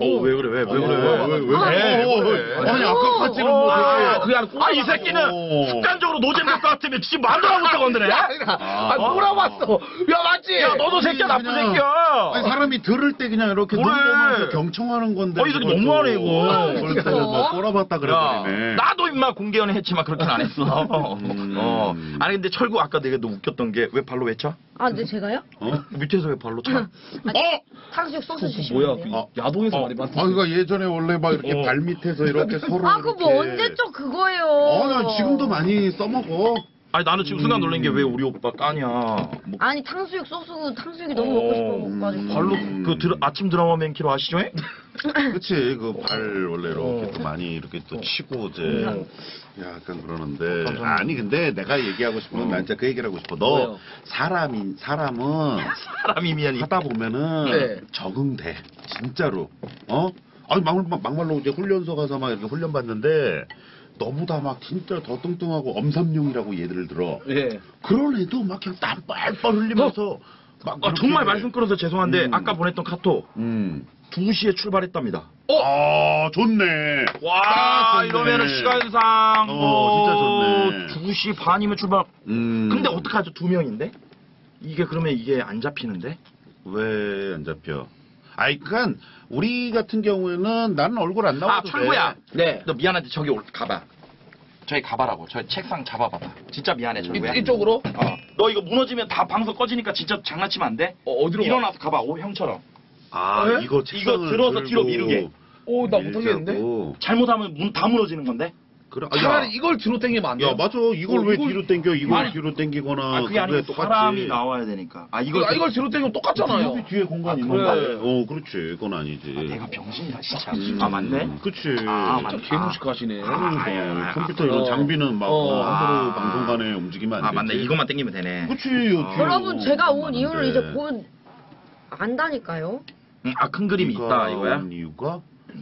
어, 왜 그래? 왜, 왜 어, 그래? 왜, 왜, 왜, 아, 왜, 왜 왜, 그래? 아니 아까 같이는 뭐 아, 되게 아, 그게 아니라 아, 이. 새끼는 습관적으로 노잼 될 것 같으면 지금 마음대로 하고 있다고 건드네. 아니라 아 어? 꼬라봤어 야 맞지 야, 너도 새끼야, 나쁜 그냥- 새끼야. 아니, 사람이 들을 때 그냥 이렇게 눈 그래. 보면서 경청하는 건데. 어, 이 새끼 너무하네, 또 이거. 그럴 때는 뭐 꼬라봤다 야, 그래버리네. 나도 임마 공개연애 했지만 그렇게는 안 했어. 음. 어. 아니 근데 철구 아까 내가 너 웃겼던 게 왜 발로 외쳐? 아, 근데 제가요? 어? 밑에서 왜 발로 차? 어? 탕수육 소스 주시면 뭐야 돼요. 그 야동에서 어. 많이 봤던 아, 그니까 예전에 원래 막 이렇게 어. 발 밑에서 이렇게 서로. 아, 그거 뭐 이렇게- 언제적 그거예요. 어, 나 지금도 많이 써먹어. 아니 나는 지금 순간 놀란 게 왜 우리 오빠 까냐? 뭐 아니, 탕수육 소스, 탕수육이 너무 먹고 싶어가지고. 발로 음. 그 드, 아침 드라마 맨키로 아시죠? 그치, 그 발 원래 이렇게 어. 또 많이 이렇게 또 치고 이제. 음. 약간 그러는데. 아니, 근데 내가 얘기하고 싶은 건, 난 진짜 그 얘기를 하고 싶어. 너, 뭐요? 사람이, 사람은 사람이 미안이. 하다 보면은 네. 적응돼. 진짜로. 어? 아니, 막, 막, 막말로 이제 훈련소 가서 막 이렇게 훈련 받는데, 너보다 막 진짜 더 뚱뚱하고 엄삼룡이라고 예를 들어. 예 그런 애도 막 그냥 땀 뻘뻘 흘리면서. 막 아, 정말 말씀 끊어서 죄송한데 음. 아까 보냈던 카톡 음. 2시에 출발했답니다. 아, 좋네. 와 딱 좋네. 이러면은 시간상 어, 뭐 진짜 좋네. 2시 반이면 출발. 음. 근데 어떡하죠? 두 명인데? 이게 그러면 이게 안 잡히는데? 왜안 잡혀? 아이, 그니까, 우리 같은 경우에는 나는 얼굴 안아 나와도 철구야. 돼. 네. 너 미안한데 저기 올, 가봐. 저기 가봐라고. 저 책상 잡아봐봐. 진짜 미안해 철구야. 이, 이쪽으로 어. 너 이거 무너지면 다 방송 꺼지니까 진짜 장난치면 안 돼? 어, 어디로 가? 일어나서 가봐. 오 형처럼. 아, 네? 이거 이거 책상을 들어서 뒤로 미루게. 오 나 못하겠는데. 잘못하면 문 다 무너지는 건데? 그래. 아, 차라리 야, 이걸 뒤로 당기면 안 돼요? 야, 맞아. 이걸 어, 왜 이걸- 뒤로 당겨? 이걸 아니, 뒤로 당기거나. 아 그게 아니고 똑같지. 사람이 나와야 되니까. 아 이걸 이걸, 이걸 뒤로 당기면 똑같잖아요 여기 뒤에 공간 아, 있는 그래. 거. 어, 그렇지. 그건 아니지. 아, 내가 병신이다 진짜. 음, 아 맞네. 그치. 아, 진짜 맞- 개무식하시네 그러니까 아, 아, 컴퓨터 아, 이런 어. 장비는 막 어. 함부로 아. 방송간에 움직이면 안아 되지. 맞네. 이것만 땡기면 되네. 그치. 아. 여러분, 제가 온. 이유를 이제 곧 안다니까요. 응, 아큰 그림이 있다 이거야? 온 이유가?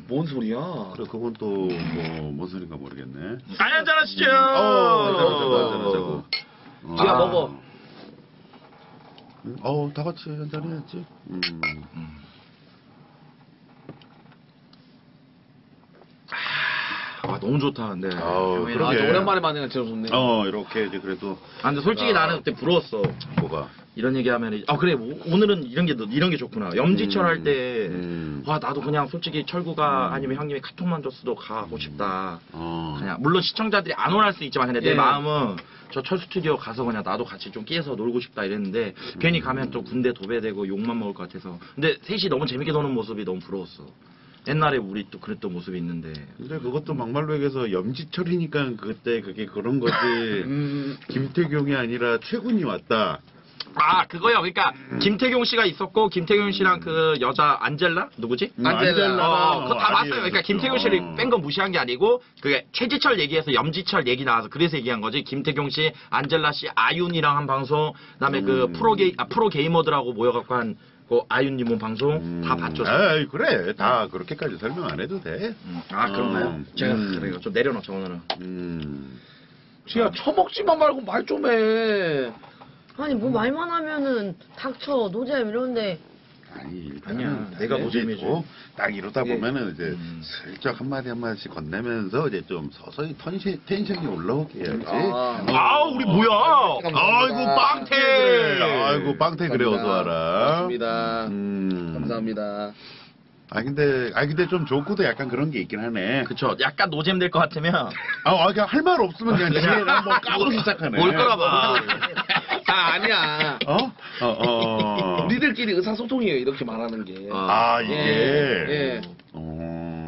뭔 소리야 그래, 그건 또, 뭐, 뭔 소린가 모르겠네. 아 한잔 하시죠. 어, 한잔하자고. 어. 지가 아. 먹어 응? 어, 다 같이 한잔 해야지. 음. 아 너무 좋다 근데. 아우, 형이 그러게. 아, 저 오랜만에 만나니까 진짜 좋네 어, 이렇게 이제 그래도, 아 근데 솔직히 아. 나는 그때 부러웠어. 뭐가. 이런 얘기하면 아 그래 오- 오늘은 이런 게 이런 게 좋구나. 염지철 음, 할 때. 음. 와 나도 그냥 솔직히 철구가 음. 아니면 형님이 카톡만 줬어도 가고 싶다. 어. 그냥 물론 시청자들이 안 원할 수 있지만 근데 내 예. 마음은 저 철 스튜디오 가서 그냥 나도 같이 좀 끼어서 놀고 싶다 이랬는데 괜히 가면 또 군대 도배되고 욕만 먹을 것 같아서 근데 셋이 너무 재밌게 노는 모습이 너무 부러웠어. 옛날에 우리 또 그랬던 모습이 있는데 근데 그것도 막말로 얘기해서 염지철이니까 그때 그게 그런 거지. 음, 김태경이 아니라 최군이 왔다. 아 그거요 그러니까 김태경 씨가 있었고 김태경 씨랑 그 여자 안젤라 누구지? 음, 안젤라. 어, 그거 다 봤어요. 그러니까. 김태경 씨를 어. 뺀건 무시한 게 아니고 그게 최지철 얘기해서 염지철 얘기 나와서 그래서 얘기한 거지. 김태경 씨, 안젤라 씨, 아윤이랑 한 방송, 그다음에 그 음. 프로 게이 아, 프로 게이머들하고 모여갖고 한 그 아윤님 온 방송 다 봤죠. 음. 아이, 그래. 다 그렇게까지 설명 안 해도 돼. 음. 아 그런가요? 음. 제가 음. 그래요. 좀 내려놓자 오늘은. 음. 지야 처먹지만 말고 말 좀 해 아니, 뭐 말만 하면은 닥쳐, 노잼 이런데. 아니, 아니야. 일단은 내가 이제 노잼이지. 또딱 이러다 예. 보면은 이제 음. 슬쩍 한 마디 한 마디씩 건네면서 이제 좀 서서히 tension, tension이 올라오게 해야지. 아. 아 우리 뭐야? 감사합니다. 아이고 빵태. 아이고, 빵태 그래, 어서 와라. 고맙습니다 음. 감사합니다 아, 근데, 아, 근데 좀 좋고도 약간 그런 게 있긴 하네. 그쵸. 약간 노잼 될 것 같으면 아, 아 그냥 할 말 없으면 그냥 지혜를 한번 까고 시작하네. 뭘 깔아봐. 아 아니야 어? 어, 어. 우리들끼리 의사소통이에요 이렇게 말하는 게 아, 이게. 예. 어.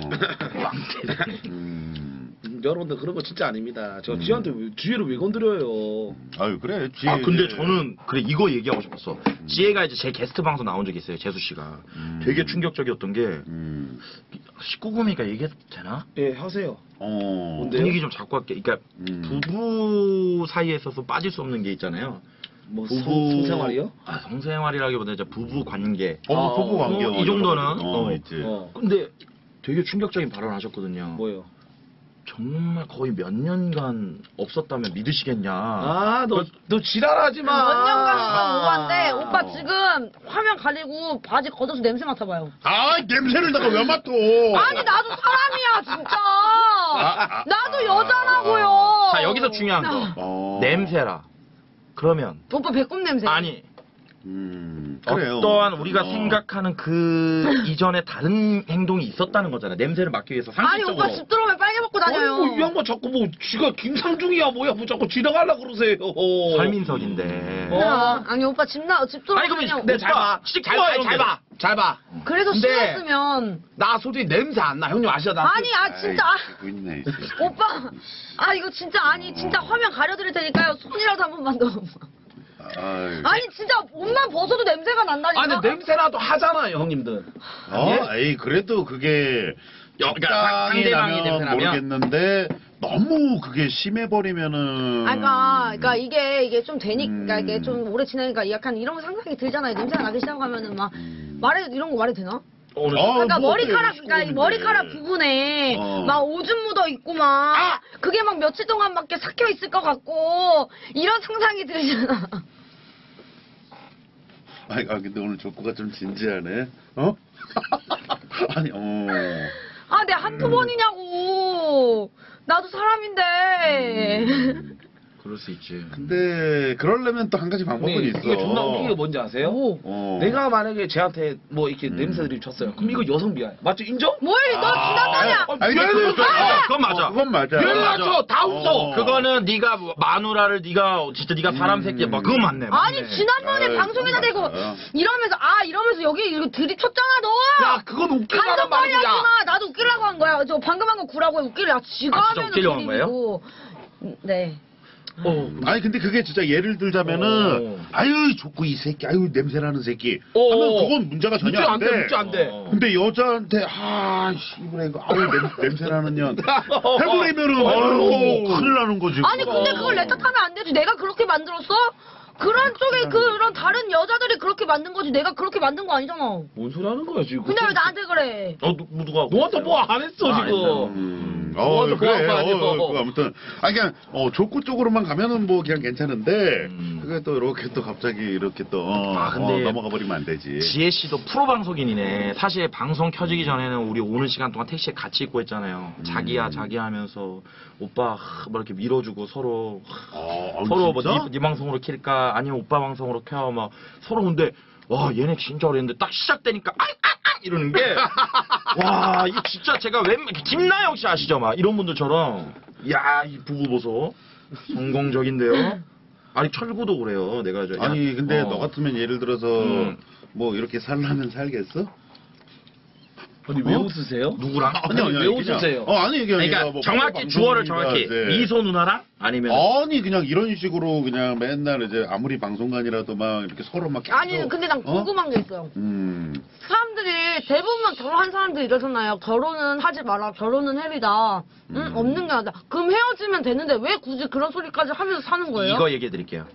음. 음, 여러분들 그런 거 진짜 아닙니다 저 지한테 왜, 지혜를 왜 건드려요 아유, 그래. 지혜. 아 근데 저는 그래 이거 얘기하고 싶었어. 지혜가 이제 제 게스트 방송 나온 적이 있어요. 재수 씨가. 음. 되게 충격적이었던 게 음. 19금이니까 얘기해도 되나? 예 하세요 어. 뭔데요? 분위기 좀 잡고 할게. 그러니까 음. 부부 사이에 있어서 빠질 수 없는 게 있잖아요. 뭐 부부 성, 성생활이요? 아 성생활이라기보다 이제 부부 관계. 어, 아, 부부 관계. 어, 이 정도는? 어, 어. 있지. 어 근데 되게 충격적인 발언 하셨거든요. 뭐요? 정말 거의 몇 년간 없었다면 믿으시겠냐. 아너 너 지랄하지 마 몇 년간이면 오반데, 어. 오빠 지금 화면 가리고 바지 걷어서 냄새 맡아봐요. 아, 냄새를 내가 왜 맡어? 아니, 나도 사람이야, 진짜! 나도 나도 여자라고요. 자 여기서 중요한 거 어. 냄새라. 그러면 오빠 배꼽 냄새. 아니 음, 그래요. 어떠한 우리가 어. 생각하는 그 이전에 다른 행동이 있었다는 거잖아요. 냄새를 막기 위해서 아니 상식적으로. 오빠 집 들어오면 빨개 먹고 다녀요. 아니 뭐이 양반 자꾸 뭐 지가 김상중이야 뭐야 뭐 자꾸 지나가려 그러세요. 설민석인데. 어. 아, 아니 오빠 집 나집 들어오면 아니, 그러면 그냥 근데 잘 봐. 씻고 잘 봐. 잘 봐. 잘 봐. 그래서 근데- 싫었으면 나 솔직히 냄새 안 나. 형님 아시죠? 나 아니 아 진짜 아, 아이, 있네. 오빠 아 이거 진짜 아니 진짜 화면 가려드릴 테니까요 손이라도 한 번만 더 아니 진짜 옷만 벗어도 냄새가 난다니까 아니 냄새라도 하잖아요 형님들. 어, 에이, 그래도 그게 여- 그러니까 적당히 상대방이 나면 냄새나면? 모르겠는데 너무 그게 심해 버리면은 아, 그러니까, 그러니까 이게 이게 좀 되니까 음. 이게 좀 오래 지나니까 약간 이런 상상이 들잖아요. 냄새가 나기 시작하면은 막 음. 말해 이런 거 말해 도 되나? 오늘 어, 그러니까 뭐 머리카락 그러니까 이 시골인데. 머리카락 부분에 어. 막 오줌 묻어 있고 막 그게 막 며칠 동안 밖에 삭혀 있을 것 같고 이런 상상이 들잖아. 아니, 아, 근데 오늘 조코가 좀 진지하네. 어? 아니, 어. 아, 내 한두 번이냐고. 나도 사람인데. 음. 그럴 수 있지. 근데 그러려면 또 한 가지 방법은 형님, 있어. 이게 존나 웃긴 게 뭔지 아세요? 오. 어. 내가 만약에 쟤한테 뭐 이렇게 음. 냄새들이 쳤어요. 그럼 이거 여성 비하야. 맞죠? 인정? 뭘, 너 지난번이야. 아, 아니, 왜 그건? 맞아. 그건 맞아. 어, 그건 맞아. 왜 맞아. 맞죠? 다 웃어. 어. 그거는 네가 뭐 마누라를 네가 진짜 네가 사람 음. 새끼야. 막 그건 맞네. 아니, 맞네. 지난번에 아이, 방송에다 대고 맞아. 이러면서, 아, 이러면서 여기 이거 들이쳤잖아, 너! 야, 그건 웃기다는 간섭거리 하지 말이야. 마! 나도 웃기려고 한 거야. 저 방금 한 거 구라고 해. 웃기려. 야, 지가 아, 진짜 하면은 웃기려고 한 거예요? 네. 어. 아니 근데 그게 진짜 예를 들자면은 어. 아유 좋고 이 새끼 아유 냄새나는 새끼 어, 하면 어. 그건 문제가 전혀 묻지 안안 돼. 돼, 묻지 안 돼. 어. 근데 여자한테 아 씨부레 이거 아유 냄, 냄새나는 년 해버리면은 어. 아유 큰일 나는 거지. 아니, 근데 어. 그걸 내 탓하면 안 되지. 내가 그렇게 만들었어? 그런 쪽에 그런 다른 여자들이 그렇게 만든 거지. 내가 그렇게 만든 거 아니잖아. 뭔 소리 하는 거야, 지금? 근데 왜 나한테 그래? 어 누, 누가 너한테 뭐 안 했어, 아, 지금. 음, 어, 어, 뭐 그래. 하는 거 아니야, 어, 뭐. 그 아무튼, 아, 그냥, 어, 족구 쪽으로만 가면은 뭐 그냥 괜찮은데, 음. 그게 또 이렇게 또 갑자기 이렇게 또, 어, 아, 근데 어, 넘어가 버리면 안 되지. 지혜 씨도 프로 방송인이네. 사실 방송 켜지기 전에는 우리 오는 시간 동안 택시에 같이 있고 했잖아요. 음. 자기야 자기야 하면서 오빠 하, 뭐 이렇게 밀어주고 서로 하, 어, 아, 서로 뭐 진짜? 네, 네 방송으로 킬까 아니면 오빠 방송으로 켜 막 서로 근데 와 얘네 진짜 어렸는데 딱 시작되니까 앙앙앙 이러는 게 와 이거 진짜 제가 웬 김나영 씨 아시죠 막 이런 분들처럼 야 이 부부 보소 성공적인데요. 아니 철구도 그래요. 내가 저 야, 아니, 근데 어. 너 같으면 예를 들어서, 음. 뭐 이렇게 살라면 살겠어? 아니, 왜 어? 웃으세요? 누구랑? 아니, 왜 그냥- 웃으세요? 어, 아니, 이게 그러니까 뭐 정확히 주어를 정확히 이제. 미소 누나랑 아니면 아니 그냥 이런 식으로 그냥 맨날 이제 아무리 방송관이라도 막 이렇게 서로 막 계속, 아니, 근데 난 어? 궁금한 게 있어요. 음. 사람들이 대부분 결혼한 사람들이 이러잖아요. 결혼은 하지 마라. 결혼은 해리다. 응? 음. 없는 게 아니다. 그럼 헤어지면 되는데 왜 굳이 그런 소리까지 하면서 사는 거예요? 이거 얘기해 드릴게요.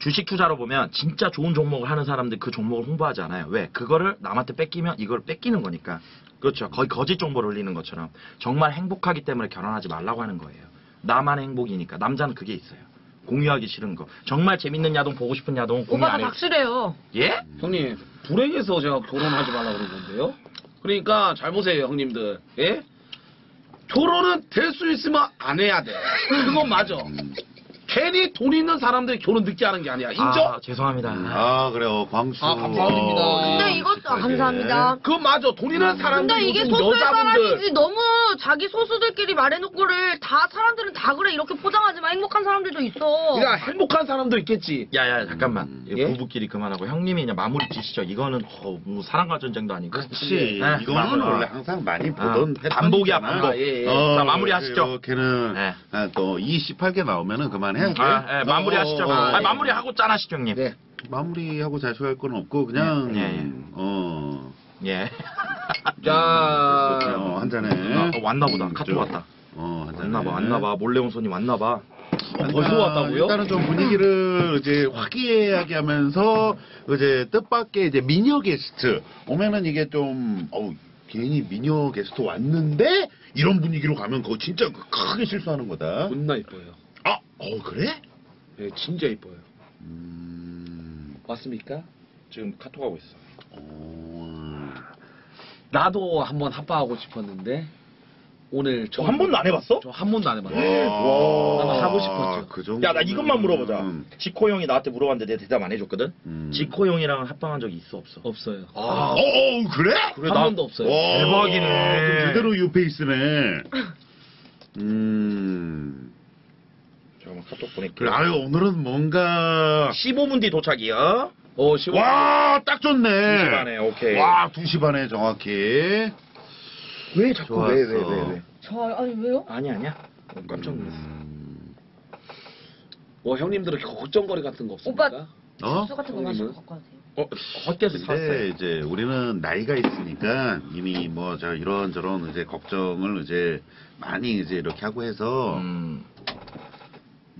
주식 투자로 보면 진짜 좋은 종목을 하는 사람들 그 종목을 홍보하지 않아요. 왜? 그거를 남한테 뺏기면 이걸 뺏기는 거니까. 그렇죠. 거의 거짓 정보를 올리는 것처럼 정말 행복하기 때문에 결혼하지 말라고 하는 거예요. 나만의 행복이니까. 남자는 그게 있어요. 공유하기 싫은 거. 정말 재밌는 야동 보고 싶은 야동 공유 오빠가 안. 확실해요. 예? 형님, 불행해서 제가 결혼하지 말라고 그런 건데요? 그러니까, 잘 보세요, 형님들. 예? 결혼은 될 수 있으면 안 해야 돼. 그건 맞아. 괜히 돈 있는 사람들이 결혼 늦게 하는 게 아니야. 인정? 아, 죄송합니다. 아 그래요 광수 아, 감사합니다. 어, 근데 이것도 익숙하게. 감사합니다. 그건 맞아. 돈 있는 근데 사람들이 이게 소수의 여자분들. 사람이지 너무 자기 소수들끼리 말해놓고를 다 사람들은 다 그래 이렇게 포장하지만 행복한 사람들도 있어. 그러니까 행복한 사람도 있겠지. 야야 잠깐만 음. 예? 부부끼리 그만하고 형님이 그냥 마무리 지시죠 이거는 어, 뭐 사랑과 전쟁도 아니고 그치 네, 이거는 마무리. 원래 항상 많이 아, 보던 반복이야, 패턴이잖아. 반복. 아, 예, 예. 자, 마무리 하시죠. 이렇게는 네. 아, 또 28개 나오면은 그만해 아, 예, 마무리하시죠. 어, 어, 아, 예. 마무리하고 짠하시죠 형님. 네. 마무리하고 자식할 건 없고 그냥 예, 예. 어, 예. 자, 어, 한 잔에. 어, 왔나 보다. 음, 카톡 저, 왔다. 어, 한 잔에. 왔나 봐 왔나 봐. 몰래 온 손이 왔나 봐. 벌써 왔다고요? 일단은 좀 분위기를 이제 화기애애하게 하면서 이제 뜻밖의 이제 미녀 게스트. 오면은 이게 좀 어우 괜히 미녀 게스트 왔는데? 이런 분위기로 가면 그거 진짜 크게 실수하는 거다. 존나 이뻐요. 아, 어 그래? 네, 진짜 이뻐요. 음, 맞습니까? 지금 카톡 하고 있어 어, 나도 한번 합방하고 싶었는데 오늘 저 한 번도 안 해봤어? 저 한 번도 안 해봤어요. 와, 나는 하고 싶었죠. 그 정도. 야나 이것만 물어보자. 지코 형이 나한테 물어봤는데 내가 대답 안 해줬거든. 음. 지코 형이랑 합방한 적이 있어 없어? 없어요. 아, 어, 어, 그래? 한 번도 없어요. 와, 대박이네. 그럼 제대로 유페이스네. 음. 잠깐만 카톡 보낼게. 그래, 아유, 오늘은 뭔가. 15분 뒤 도착이야. 어, 시원. 와, 딱 좋네. 2시 반에 오케이. 와, 2시 반에 정확히. 왜 자꾸 좋았어. 왜 왜 왜 왜? 저 아니 왜요? 아니 아니야. 어, 깜짝 놀랐어. 음. 뭐 형님들은 걱정거리 같은 거 없습니까? 오빠 어? 수 같은 거? 마시고 갖고 가세요. 어, 헛개서 근데 샀어요. 이제 우리는 나이가 있으니까 이미 뭐 저 이런저런 이제 걱정을 이제 많이 이제 이렇게 하고 해서 음,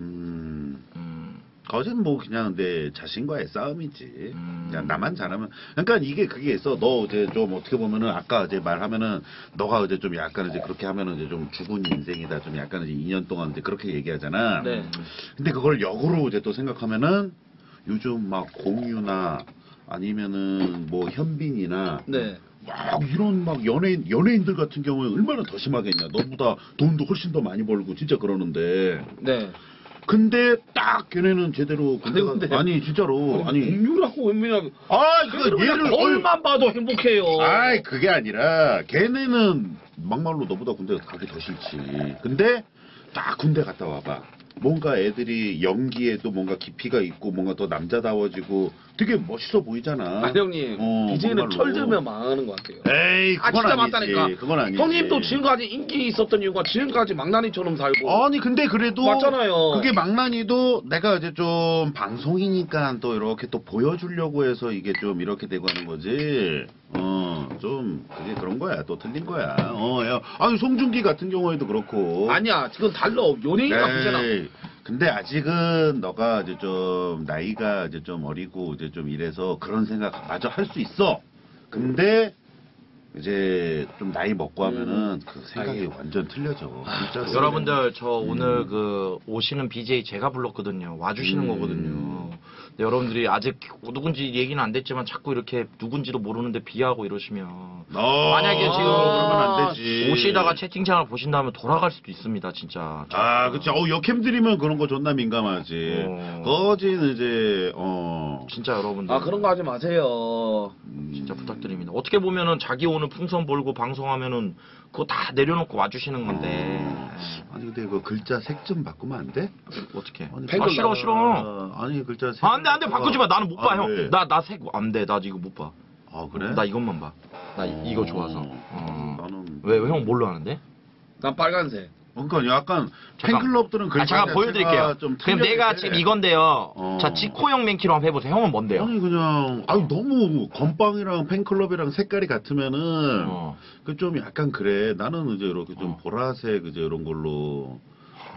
음 음, 거진 뭐 그냥 내 자신과의 싸움이지. 음. 그냥 나만 잘하면. 그러니까 이게 그게 있어. 너 이제 좀 어떻게 보면은 아까 이제 말하면은 너가 이제 좀 약간 이제 그렇게 하면은 이제 좀 죽은 인생이다. 좀 약간 이제 2년 동안 이제 그렇게 얘기하잖아. 네. 근데 그걸 역으로 이제 또 생각하면은 요즘 막 공유나 아니면은 뭐 현빈이나 네. 막 이런 막 연예인 연예인들 같은 경우에 얼마나 더 심하겠냐. 너보다 돈도 훨씬 더 많이 벌고 진짜 그러는데. 네. 근데 딱 걔네는 제대로 군대가 근데- 아니 진짜로. 아니 공유라고 웬만하면 아 얘를 그 얘를 얼 얼만 봐도 행복해요. 아이 그게 아니라 걔네는 막말로 너보다 군대 가기 더 싫지. 근데 딱 군대 갔다 와봐. 뭔가 애들이 연기에도 뭔가 깊이가 있고 뭔가 더 남자다워지고 되게 멋있어 보이잖아 아 형님 어, BJ는 정말로. 철 들면 망하는 것 같아요. 에이 아 그건 진짜 아니지 맞다니까. 그건 아니지 형님도 지금까지 인기 있었던 이유가 지금까지 망나니처럼 살고. 아니 근데 그래도 맞잖아요. 그게 망나니도 내가 이제 좀 방송이니까 또 이렇게 또 보여주려고 해서 이게 좀 이렇게 되고 하는 거지. 어좀 그게 그런 거야. 또 틀린 거야. 어, 야. 아니 송중기 같은 경우에도 그렇고. 아니야 지금 달라 연예인이가 문제나. 근데 아직은 너가 이제 좀 나이가 이제 좀 어리고 이제 좀 이래서 그런 생각 마저 할 수 있어. 근데 이제 좀 나이 먹고 하면은 그 생각이. 완전 틀려져. 진짜로. 여러분들 저 음. 오늘 그 오시는 BJ 제가 불렀거든요. 와주시는 음. 거거든요. 여러분들이 아직 누군지 얘기는 안 됐지만 자꾸 이렇게 누군지도 모르는데 비하고 이러시면 어, 만약에 지금 그러면 안 되지. 오시다가 채팅창을 보신다면 돌아갈 수도 있습니다, 진짜. 아, 그치. 어, 역캠들이면 그런 거 존나 민감하지. 어. 거진 이제, 어. 진짜 여러분들. 아 그런 거 하지 마세요. 음, 진짜 부탁드립니다. 어떻게 보면은 자기 오는 풍선 벌고 방송하면은 그거 다 내려놓고 와주시는 건데 어. 아니, 근데 그 글자 색 좀 바꾸면 안 돼? 어떻게? 아니. 아 싫어 싫어. 아, 아니, 글자 색. 아, 안 돼, 안 돼, 바꾸지 마. 나는 못 봐, 아, 형. 왜? 나, 나 색, 안 돼. 나 이거 못 봐. 아, 그래? 나 이것만 봐. 나 이- 이거 어. 좋아서. 어. 나는. 왜, 왜형 뭘로 하는데? 난 빨간색. 그러니까 약간 잠깐. 팬클럽들은 아, 잠깐 보여드릴게요. 좀 그럼 내가 지금 이건데요. 어. 자, 지코형 맨키로 한번 해보세요. 형은 뭔데요? 아니 그냥 아니 너무 건빵이랑 팬클럽이랑 색깔이 같으면은 어. 그좀 약간 그래 나는 이제 이렇게 좀 어. 보라색 이제 이런 걸로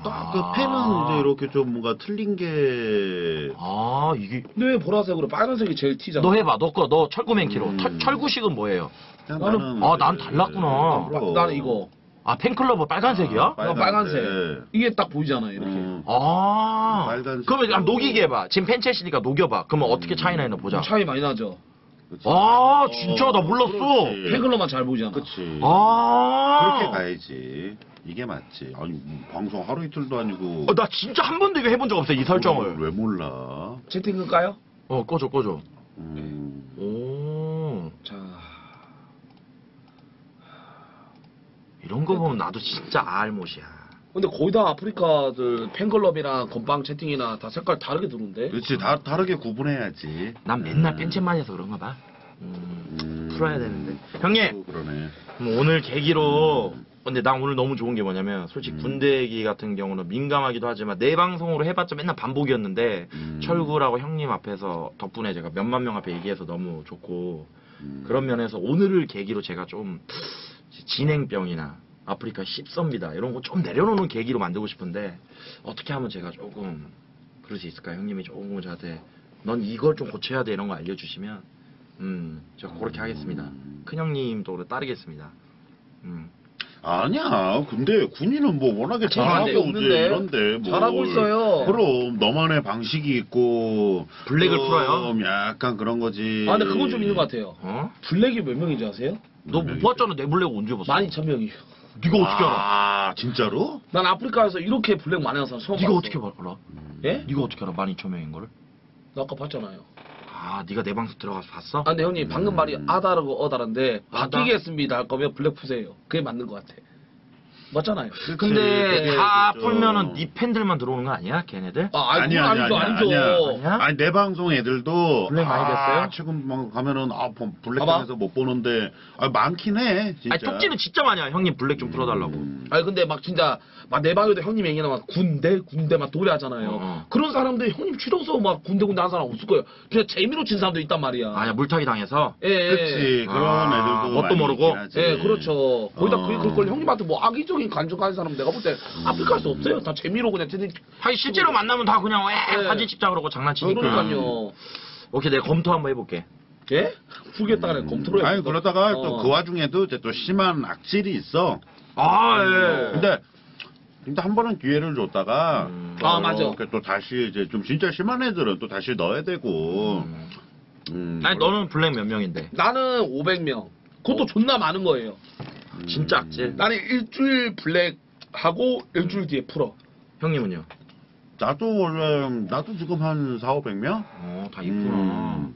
딱그 아. 펜은 이제 이렇게 좀 뭔가 틀린 게 아, 이게. 근데 왜 보라색으로 빨간색이 제일 튀잖아. 너 해봐. 너 거, 너 철구 맨키로. 음. 철, 철구식은 뭐예요? 그냥 나는- 나는 아, 이제 난 달랐구나. 그럼. 나는 이거. 아, 팬클럽은 빨간색이야? 아, 난 빨간색. 이게 딱 보이잖아 이렇게. 음. 아. 빨간색. 그러면 그냥 녹이게 해봐. 지금 팬챗이니까 녹여봐. 그러면 어떻게 차이나 있나 보자. 차이 많이 나죠. 그치. 아, 진짜? 나 몰랐어. 그렇지. 팬클럽만 잘 보이잖아. 그치 아. 그렇게 가야지 이게 맞지 아니 뭐 방송 하루 이틀도 아니고 어, 나 진짜 한 번도 이거 해본 적 없어, 이 설정을. 왜 몰라 채팅 끌까요? 어, 꺼줘, 꺼줘. 음. 오. 자. 이런 거 보면 나도 진짜 알못이야. 근데 거의 다 아프리카들 팬클럽이랑 건빵 채팅이나 다 색깔 다르게 들어온대. 그렇지 다 다르게 구분해야지 난 맨날 음. 뺀채만 해서 그런가 봐. 음, 음. 풀어야 되는데. 형님, 또 그러네 그럼 오늘 계기로, 근데 난 오늘 너무 좋은 게 뭐냐면, 솔직히 음. 군대 얘기 같은 경우는 민감하기도 하지만, 내 방송으로 해봤자 맨날 반복이었는데, 음. 철구라고 형님 앞에서 덕분에 제가 몇만 명 앞에 얘기해서 너무 좋고, 음. 그런 면에서 오늘을 계기로 제가 좀 진행병이나 아프리카 십선비다 이런 거 좀 내려놓는 계기로 만들고 싶은데 어떻게 하면 제가 조금 그럴 수 있을까요? 형님이 조금 저한테 넌 이걸 좀 고쳐야 돼 이런 거 알려주시면 음 제가 그렇게 하겠습니다. 큰 형님도 따르겠습니다. 음. 아니야 근데 군인은 뭐 워낙에 잘하고 이제 없는데. 이런데 뭘. 잘하고 있어요. 그럼 너만의 방식이 있고 블랙을 좀 풀어요? 약간 그런 거지 아 근데 그건 좀 있는 것 같아요. 어? 블랙이 몇 명인지 아세요? 너 못 봤잖아 내 블랙 언제 봤어? 12,000명이요. 네가 어떻게 알아? 아, 진짜로? 난 아프리카에서 이렇게 블랙 많이 하는 사람 처음 네가 봤어. 어떻게 알아? 예? 네가 어떻게 알아? 12,000명인 거를? 나 아까 봤잖아요. 아, 네가 내 방송 들어가서 봤어? 아, 근데 형님 방금 말이 아 다르고 어 다른데 아다? 바뀌겠습니다 할 거면 블랙 푸세요. 그게 맞는 것 같아. 맞잖아요. 근데 그치, 다 그죠. 풀면은 네 팬들만 들어오는 거 아니야? 걔네들? 아, 아니, 아니야, 아니죠, 아니야, 아니죠. 아니야. 아니야? 아니 내 방송 애들도 블랙 많이 됐어요? 아, 지금 막 가면은 아 뭐, 봐봐. 블랙장에서 못 보는데 아, 많긴 해 진짜. 아니 톡지는 진짜 많이 야 형님 블랙 좀 풀어달라고. 음. 아니 근데 막 진짜 막 내 방에도 형님 얘기나 막 군대 군대 막 노래하잖아요. 어. 그런 사람들 형님 싫어서 막 군대 군대 하는 사람 없을 거예요. 그냥 재미로 친 사람도 있단 말이야. 아니야 물타기 당해서. 예, 예. 그치 그런 아, 애들도 뭣도 모르고? 예, 그렇죠. 거기다 어. 그게 그걸 형님한테 뭐 악의적인 간접하는 사람 내가 볼 때 아프리카에서 없어요. 다 재미로 그냥 채팅. 하기 실제로 만나면 다 그냥 왜 네. 사진 찍자 그러고 장난치니까. 그러니까요. 오케이 내가 검토 한번 해볼게. 예? 풀겠다 그래 검토를 해. 아니 그러다가 어. 또그 와중에도 이제 또 심한 악질이 있어. 아 예. 근데 근데 한 번은 기회를 줬다가 음. 아, 맞아. 이렇게 또 다시 이제 좀 진짜 심한 애들은 또 다시 넣어야 되고. 음, 아니 너는 블랙 몇 명인데? 나는 500명. 그것도 존나 많은 거예요. 음. 진짜 악질. 나는 일주일 블랙 하고 일주일 뒤에 풀어. 형님은요? 나도 원래 나도 지금 한 4, 500명? 어 다 있구나. 음.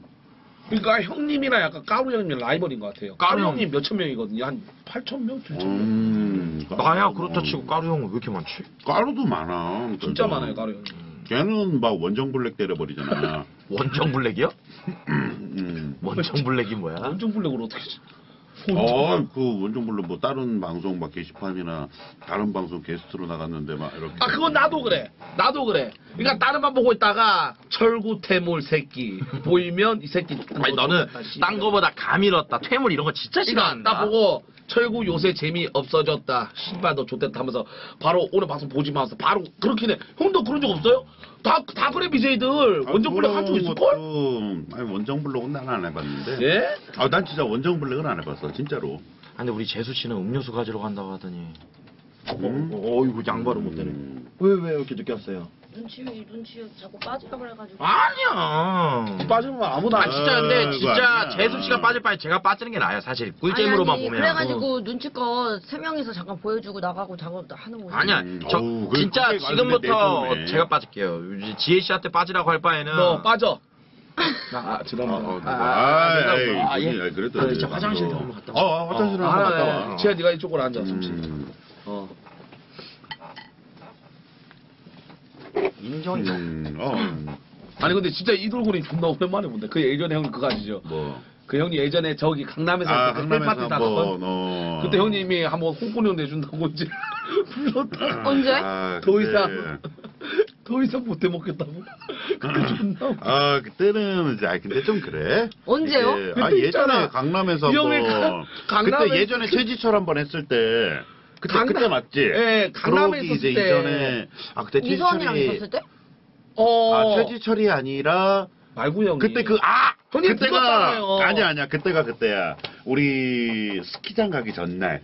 그러니까 형님이랑 약간 까루 형님 라이벌인 것 같아요. 까루 까루 형. 형님 몇천 명이거든요. 한 8천 명, 7천 명. 음, 나야 그렇다 치고 까루 형은 왜 이렇게 많지? 까루도 많아. 진짜 그래도. 많아요, 까루 형님. 걔는 막 원정 블랙 때려버리잖아. 원정 블랙이요? 음. 원정 블랙이 뭐야? 원정 블랙으로 어떻게 지 어, 그 원정 블랙 뭐 다른 방송 막 게시판이나 다른 방송 게스트로 나갔는데 막 이렇게. 아 그건 나도 그래. 나도 그래. 그러니까 다른 만 보고 있다가 철구 태물 새끼 보이면 이 새끼. 아니 너는 딴 거보다 감 잃었다 퇴물 이런 거 진짜 그러니까 싫어한다. 나 보고 철구 요새 재미 없어졌다. 신발 너 좆됐다 하면서 바로 오늘 방송 보지 마서 바로 그렇긴 해. 형도 그런 적 없어요? 다 다 그래 BJ들 아, 원정 블랙 한적 있을 걸? 아니 원정 블랙은 난 안 해봤는데. 예? 아, 난 진짜 원정 블랙은 안 해봤어, 진짜로. 아, 근데 우리 재수 씨는 음료수 가지러 간다고 하더니. 음. 어, 이거 양발을 못 대네. 음. 왜, 왜 이렇게 늦게 왔어요? 눈치 눈치 자꾸 빠질까 그래가지고. 아니야. 빠지면 아무도 아, 안 진짜 아, 근데 그거 진짜 아니야. 재수 씨가 빠질 바에 제가 빠지는 게 나아요, 사실. 꿀잼으로만 아니, 아니, 보면. 그래가지고 눈치껏 세 명이서 잠깐 보여주고 나가고 작업 하는 거지. 아니야, 음, 저 어우, 그 진짜 지금부터 근데 내 제가 빠질게요. 이제 지혜 씨한테 빠지라고 할 바에는 너 빠져. 아, 아, 죄송합니다. 어, 아, 아, 아, 아, 내가 에이, 뭐, 아, 예. 아이, 그래도. 아, 진짜 화장실 좀 갔다 어, 어, 화장실 아, 한번 아, 갔다 아, 와. 지혜야 네가 이쪽으로 앉아, 숨쉬. 음. 어. 인정이 음, 어, 아니 근데 진짜 이 돌고리 존나 오랜만에 본다. 그 예전에 형님 그거 아시죠? 뭐. 그 형님 예전에 저기 강남에서 아, 그 강남에서 헬파티 한번, 나갔던 어. 그때 형님이 한번 홍보료 내준다고 이제 불렀다. 언제? 아, 더 그때. 이상 더 이상 못 해 먹겠다고. 그때 존나. 웃겨. 아, 그때는 이제, 아, 근데 좀 그래. 언제요? 이게, 아, 그때 예전에 있잖아. 강남에서 이 형이 뭐. 강- 강남에서 그때 예전에 최지철 한번 했을 때. 그때, 강남- 그때 맞지? 예, 강남에 그러기 이제 있었을 때. 이전에. 아, 그때 최지철이. 있었을 때? 어. 아, 최지철이 아니라. 말고 형님. 그때 그, 아! 형님 그때가. 죽었잖아요. 아니야, 아니야. 그때가 그때야. 우리 스키장 가기 전날.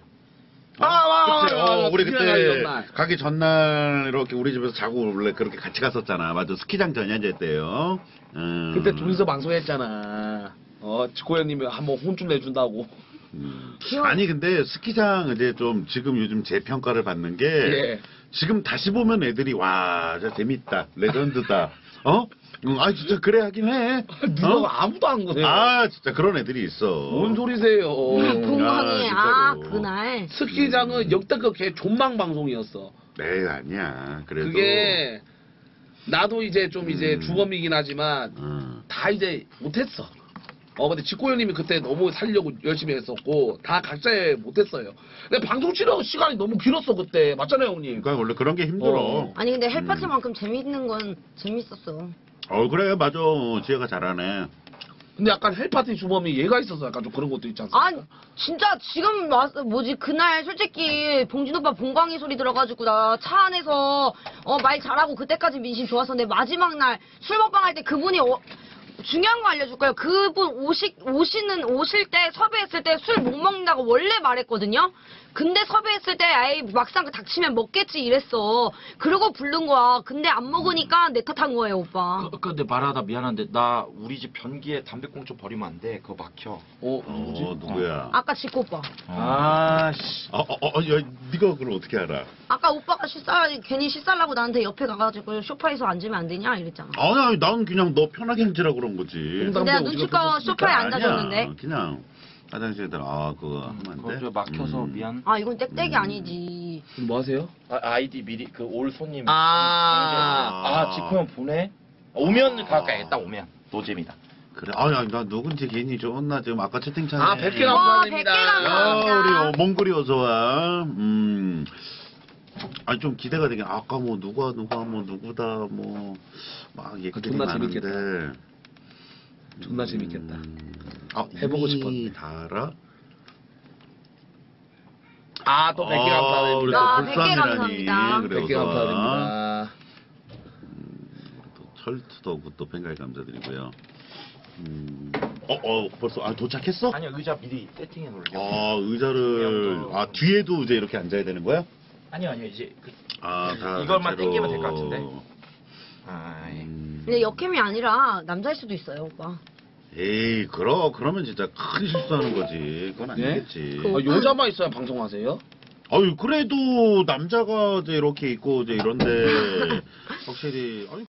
아, 와, 그치? 와, 어, 와, 우리 스키장 그때 가기 전날. 가기 전날 이렇게 우리 집에서 자고 원래 그렇게 같이 갔었잖아. 맞아. 스키장 전야제 때요. 음. 그때 둘이서 방송했잖아. 어, 지코 형님이 한번 혼쭐 내준다고. 음. 아니 근데 스키장 이제 좀 지금 요즘 재평가를 받는 게 예. 지금 다시 보면 애들이 와, 진짜 재밌다. 레전드다. 어? 응, 아 진짜 그래 하긴 해. 누가 어? 아무도 안 그래. 아 진짜 그런 애들이 있어. 뭔 소리세요? 본방에 아, 진짜로. 그날 스키장은 역대급 개 존망 방송이었어. 네 아니야. 그래도 그게 나도 이제 좀 이제 음. 주범이긴 하지만 음. 다 이제 못했어. 어 근데 직고 형님이 그때 너무 살려고 열심히 했었고 다 각자 못했어요. 근데 방송 치료 시간이 너무 길었어 그때 맞잖아요 형님. 그러니까 원래 그런 게 힘들어. 어. 아니 근데 헬파티만큼 재밌는 건 재밌었어. 어 그래 맞아. 지혜가 잘하네. 근데 약간 헬파티 주범이 얘가 있어서 약간 좀 그런 것도 있지 않습니까? 아 진짜 지금 왔 뭐지 그날 솔직히 봉진 오빠 봉광이 소리 들어가지고 나 차 안에서 어 말 잘하고 그때까지 민심 좋았었는데 마지막 날 술 먹방 할 때 그분이 어, 중요한 거 알려줄 거예요. 그분 오시 오시는 오실 때 섭외했을 때 술 못 먹는다고 원래 말했거든요. 근데 섭외했을 때 아예 막상 닥치면 먹겠지 이랬어. 그러고 부른 거야. 근데 안 먹으니까 내 탓한 거예요, 오빠. 그, 근데 말하다 미안한데 나 우리 집 변기에 담배꽁초 버리면 안 돼. 그거 막혀. 어, 어, 누구지? 누구야? 아까 지코 오빠. 아, 씨. 어, 어, 어, 야, 네가 그걸 어떻게 알아? 아까 오빠가 식사 괜히 식사라고 나한테 옆에 가가지고 소파에서 앉으면 안 되냐 이랬잖아. 아니, 아니, 난 그냥 너 편하게 앉으라 그런 거지. 농담 내가 눈치껏 아니야. 앉아줬는데. 그냥 화장실에 들어. 아, 그거 하면 안 그거 막혀서 음. 미안. 아 이건 땡땡이 음. 아니지. 그럼 뭐 하세요? 아, 아이디 미리 그 올 손님. 아. 아, 지코 형 보내. 오면 가까이 딱 오면 노잼이다. 그래. 아니, 나 누군지 괜히 좋나 지금 아까 채팅창에. 아, 100개 와, 감사드립니다. 100개 아, 감사합니다. 우리 어, 몽골이 어서 와. 음. 아니 좀 기대가 되긴 아까 뭐 누가 누가 뭐 누구다 뭐 막 얘기들이 존나 많은데 재밌겠다. 존나 재밌겠다. 아 해보고 싶었는데. 다 알아? 아, 또 100개 아, 우리 감사드립니다. 아, 또 100개 볼쌈이라니. 감사합니다. 그래, 100개 어서 와. 감사드립니다. 또 팬가이 감사드리고요. 음. 어, 어, 벌써 아 도착했어? 아니야 의자 미리 세팅해 놓을게요. 아, 의자를 아 뒤에도 이제 이렇게 앉아야 되는 거야? 아니요 아니요 이제 그, 아, 다 이것만. 당기면 될것 같은데. 아, 예. 음. 근데 역캠이 아니라 남자일 수도 있어요, 오빠. 에이, 그러 그러면 진짜 큰 실수하는 거지. 그건 네? 아니겠지. 그- 아, 여자만 있어야 방송하세요? 아유, 그래도 남자가 이제 이렇게 있고 이제 이런데 확실히 아니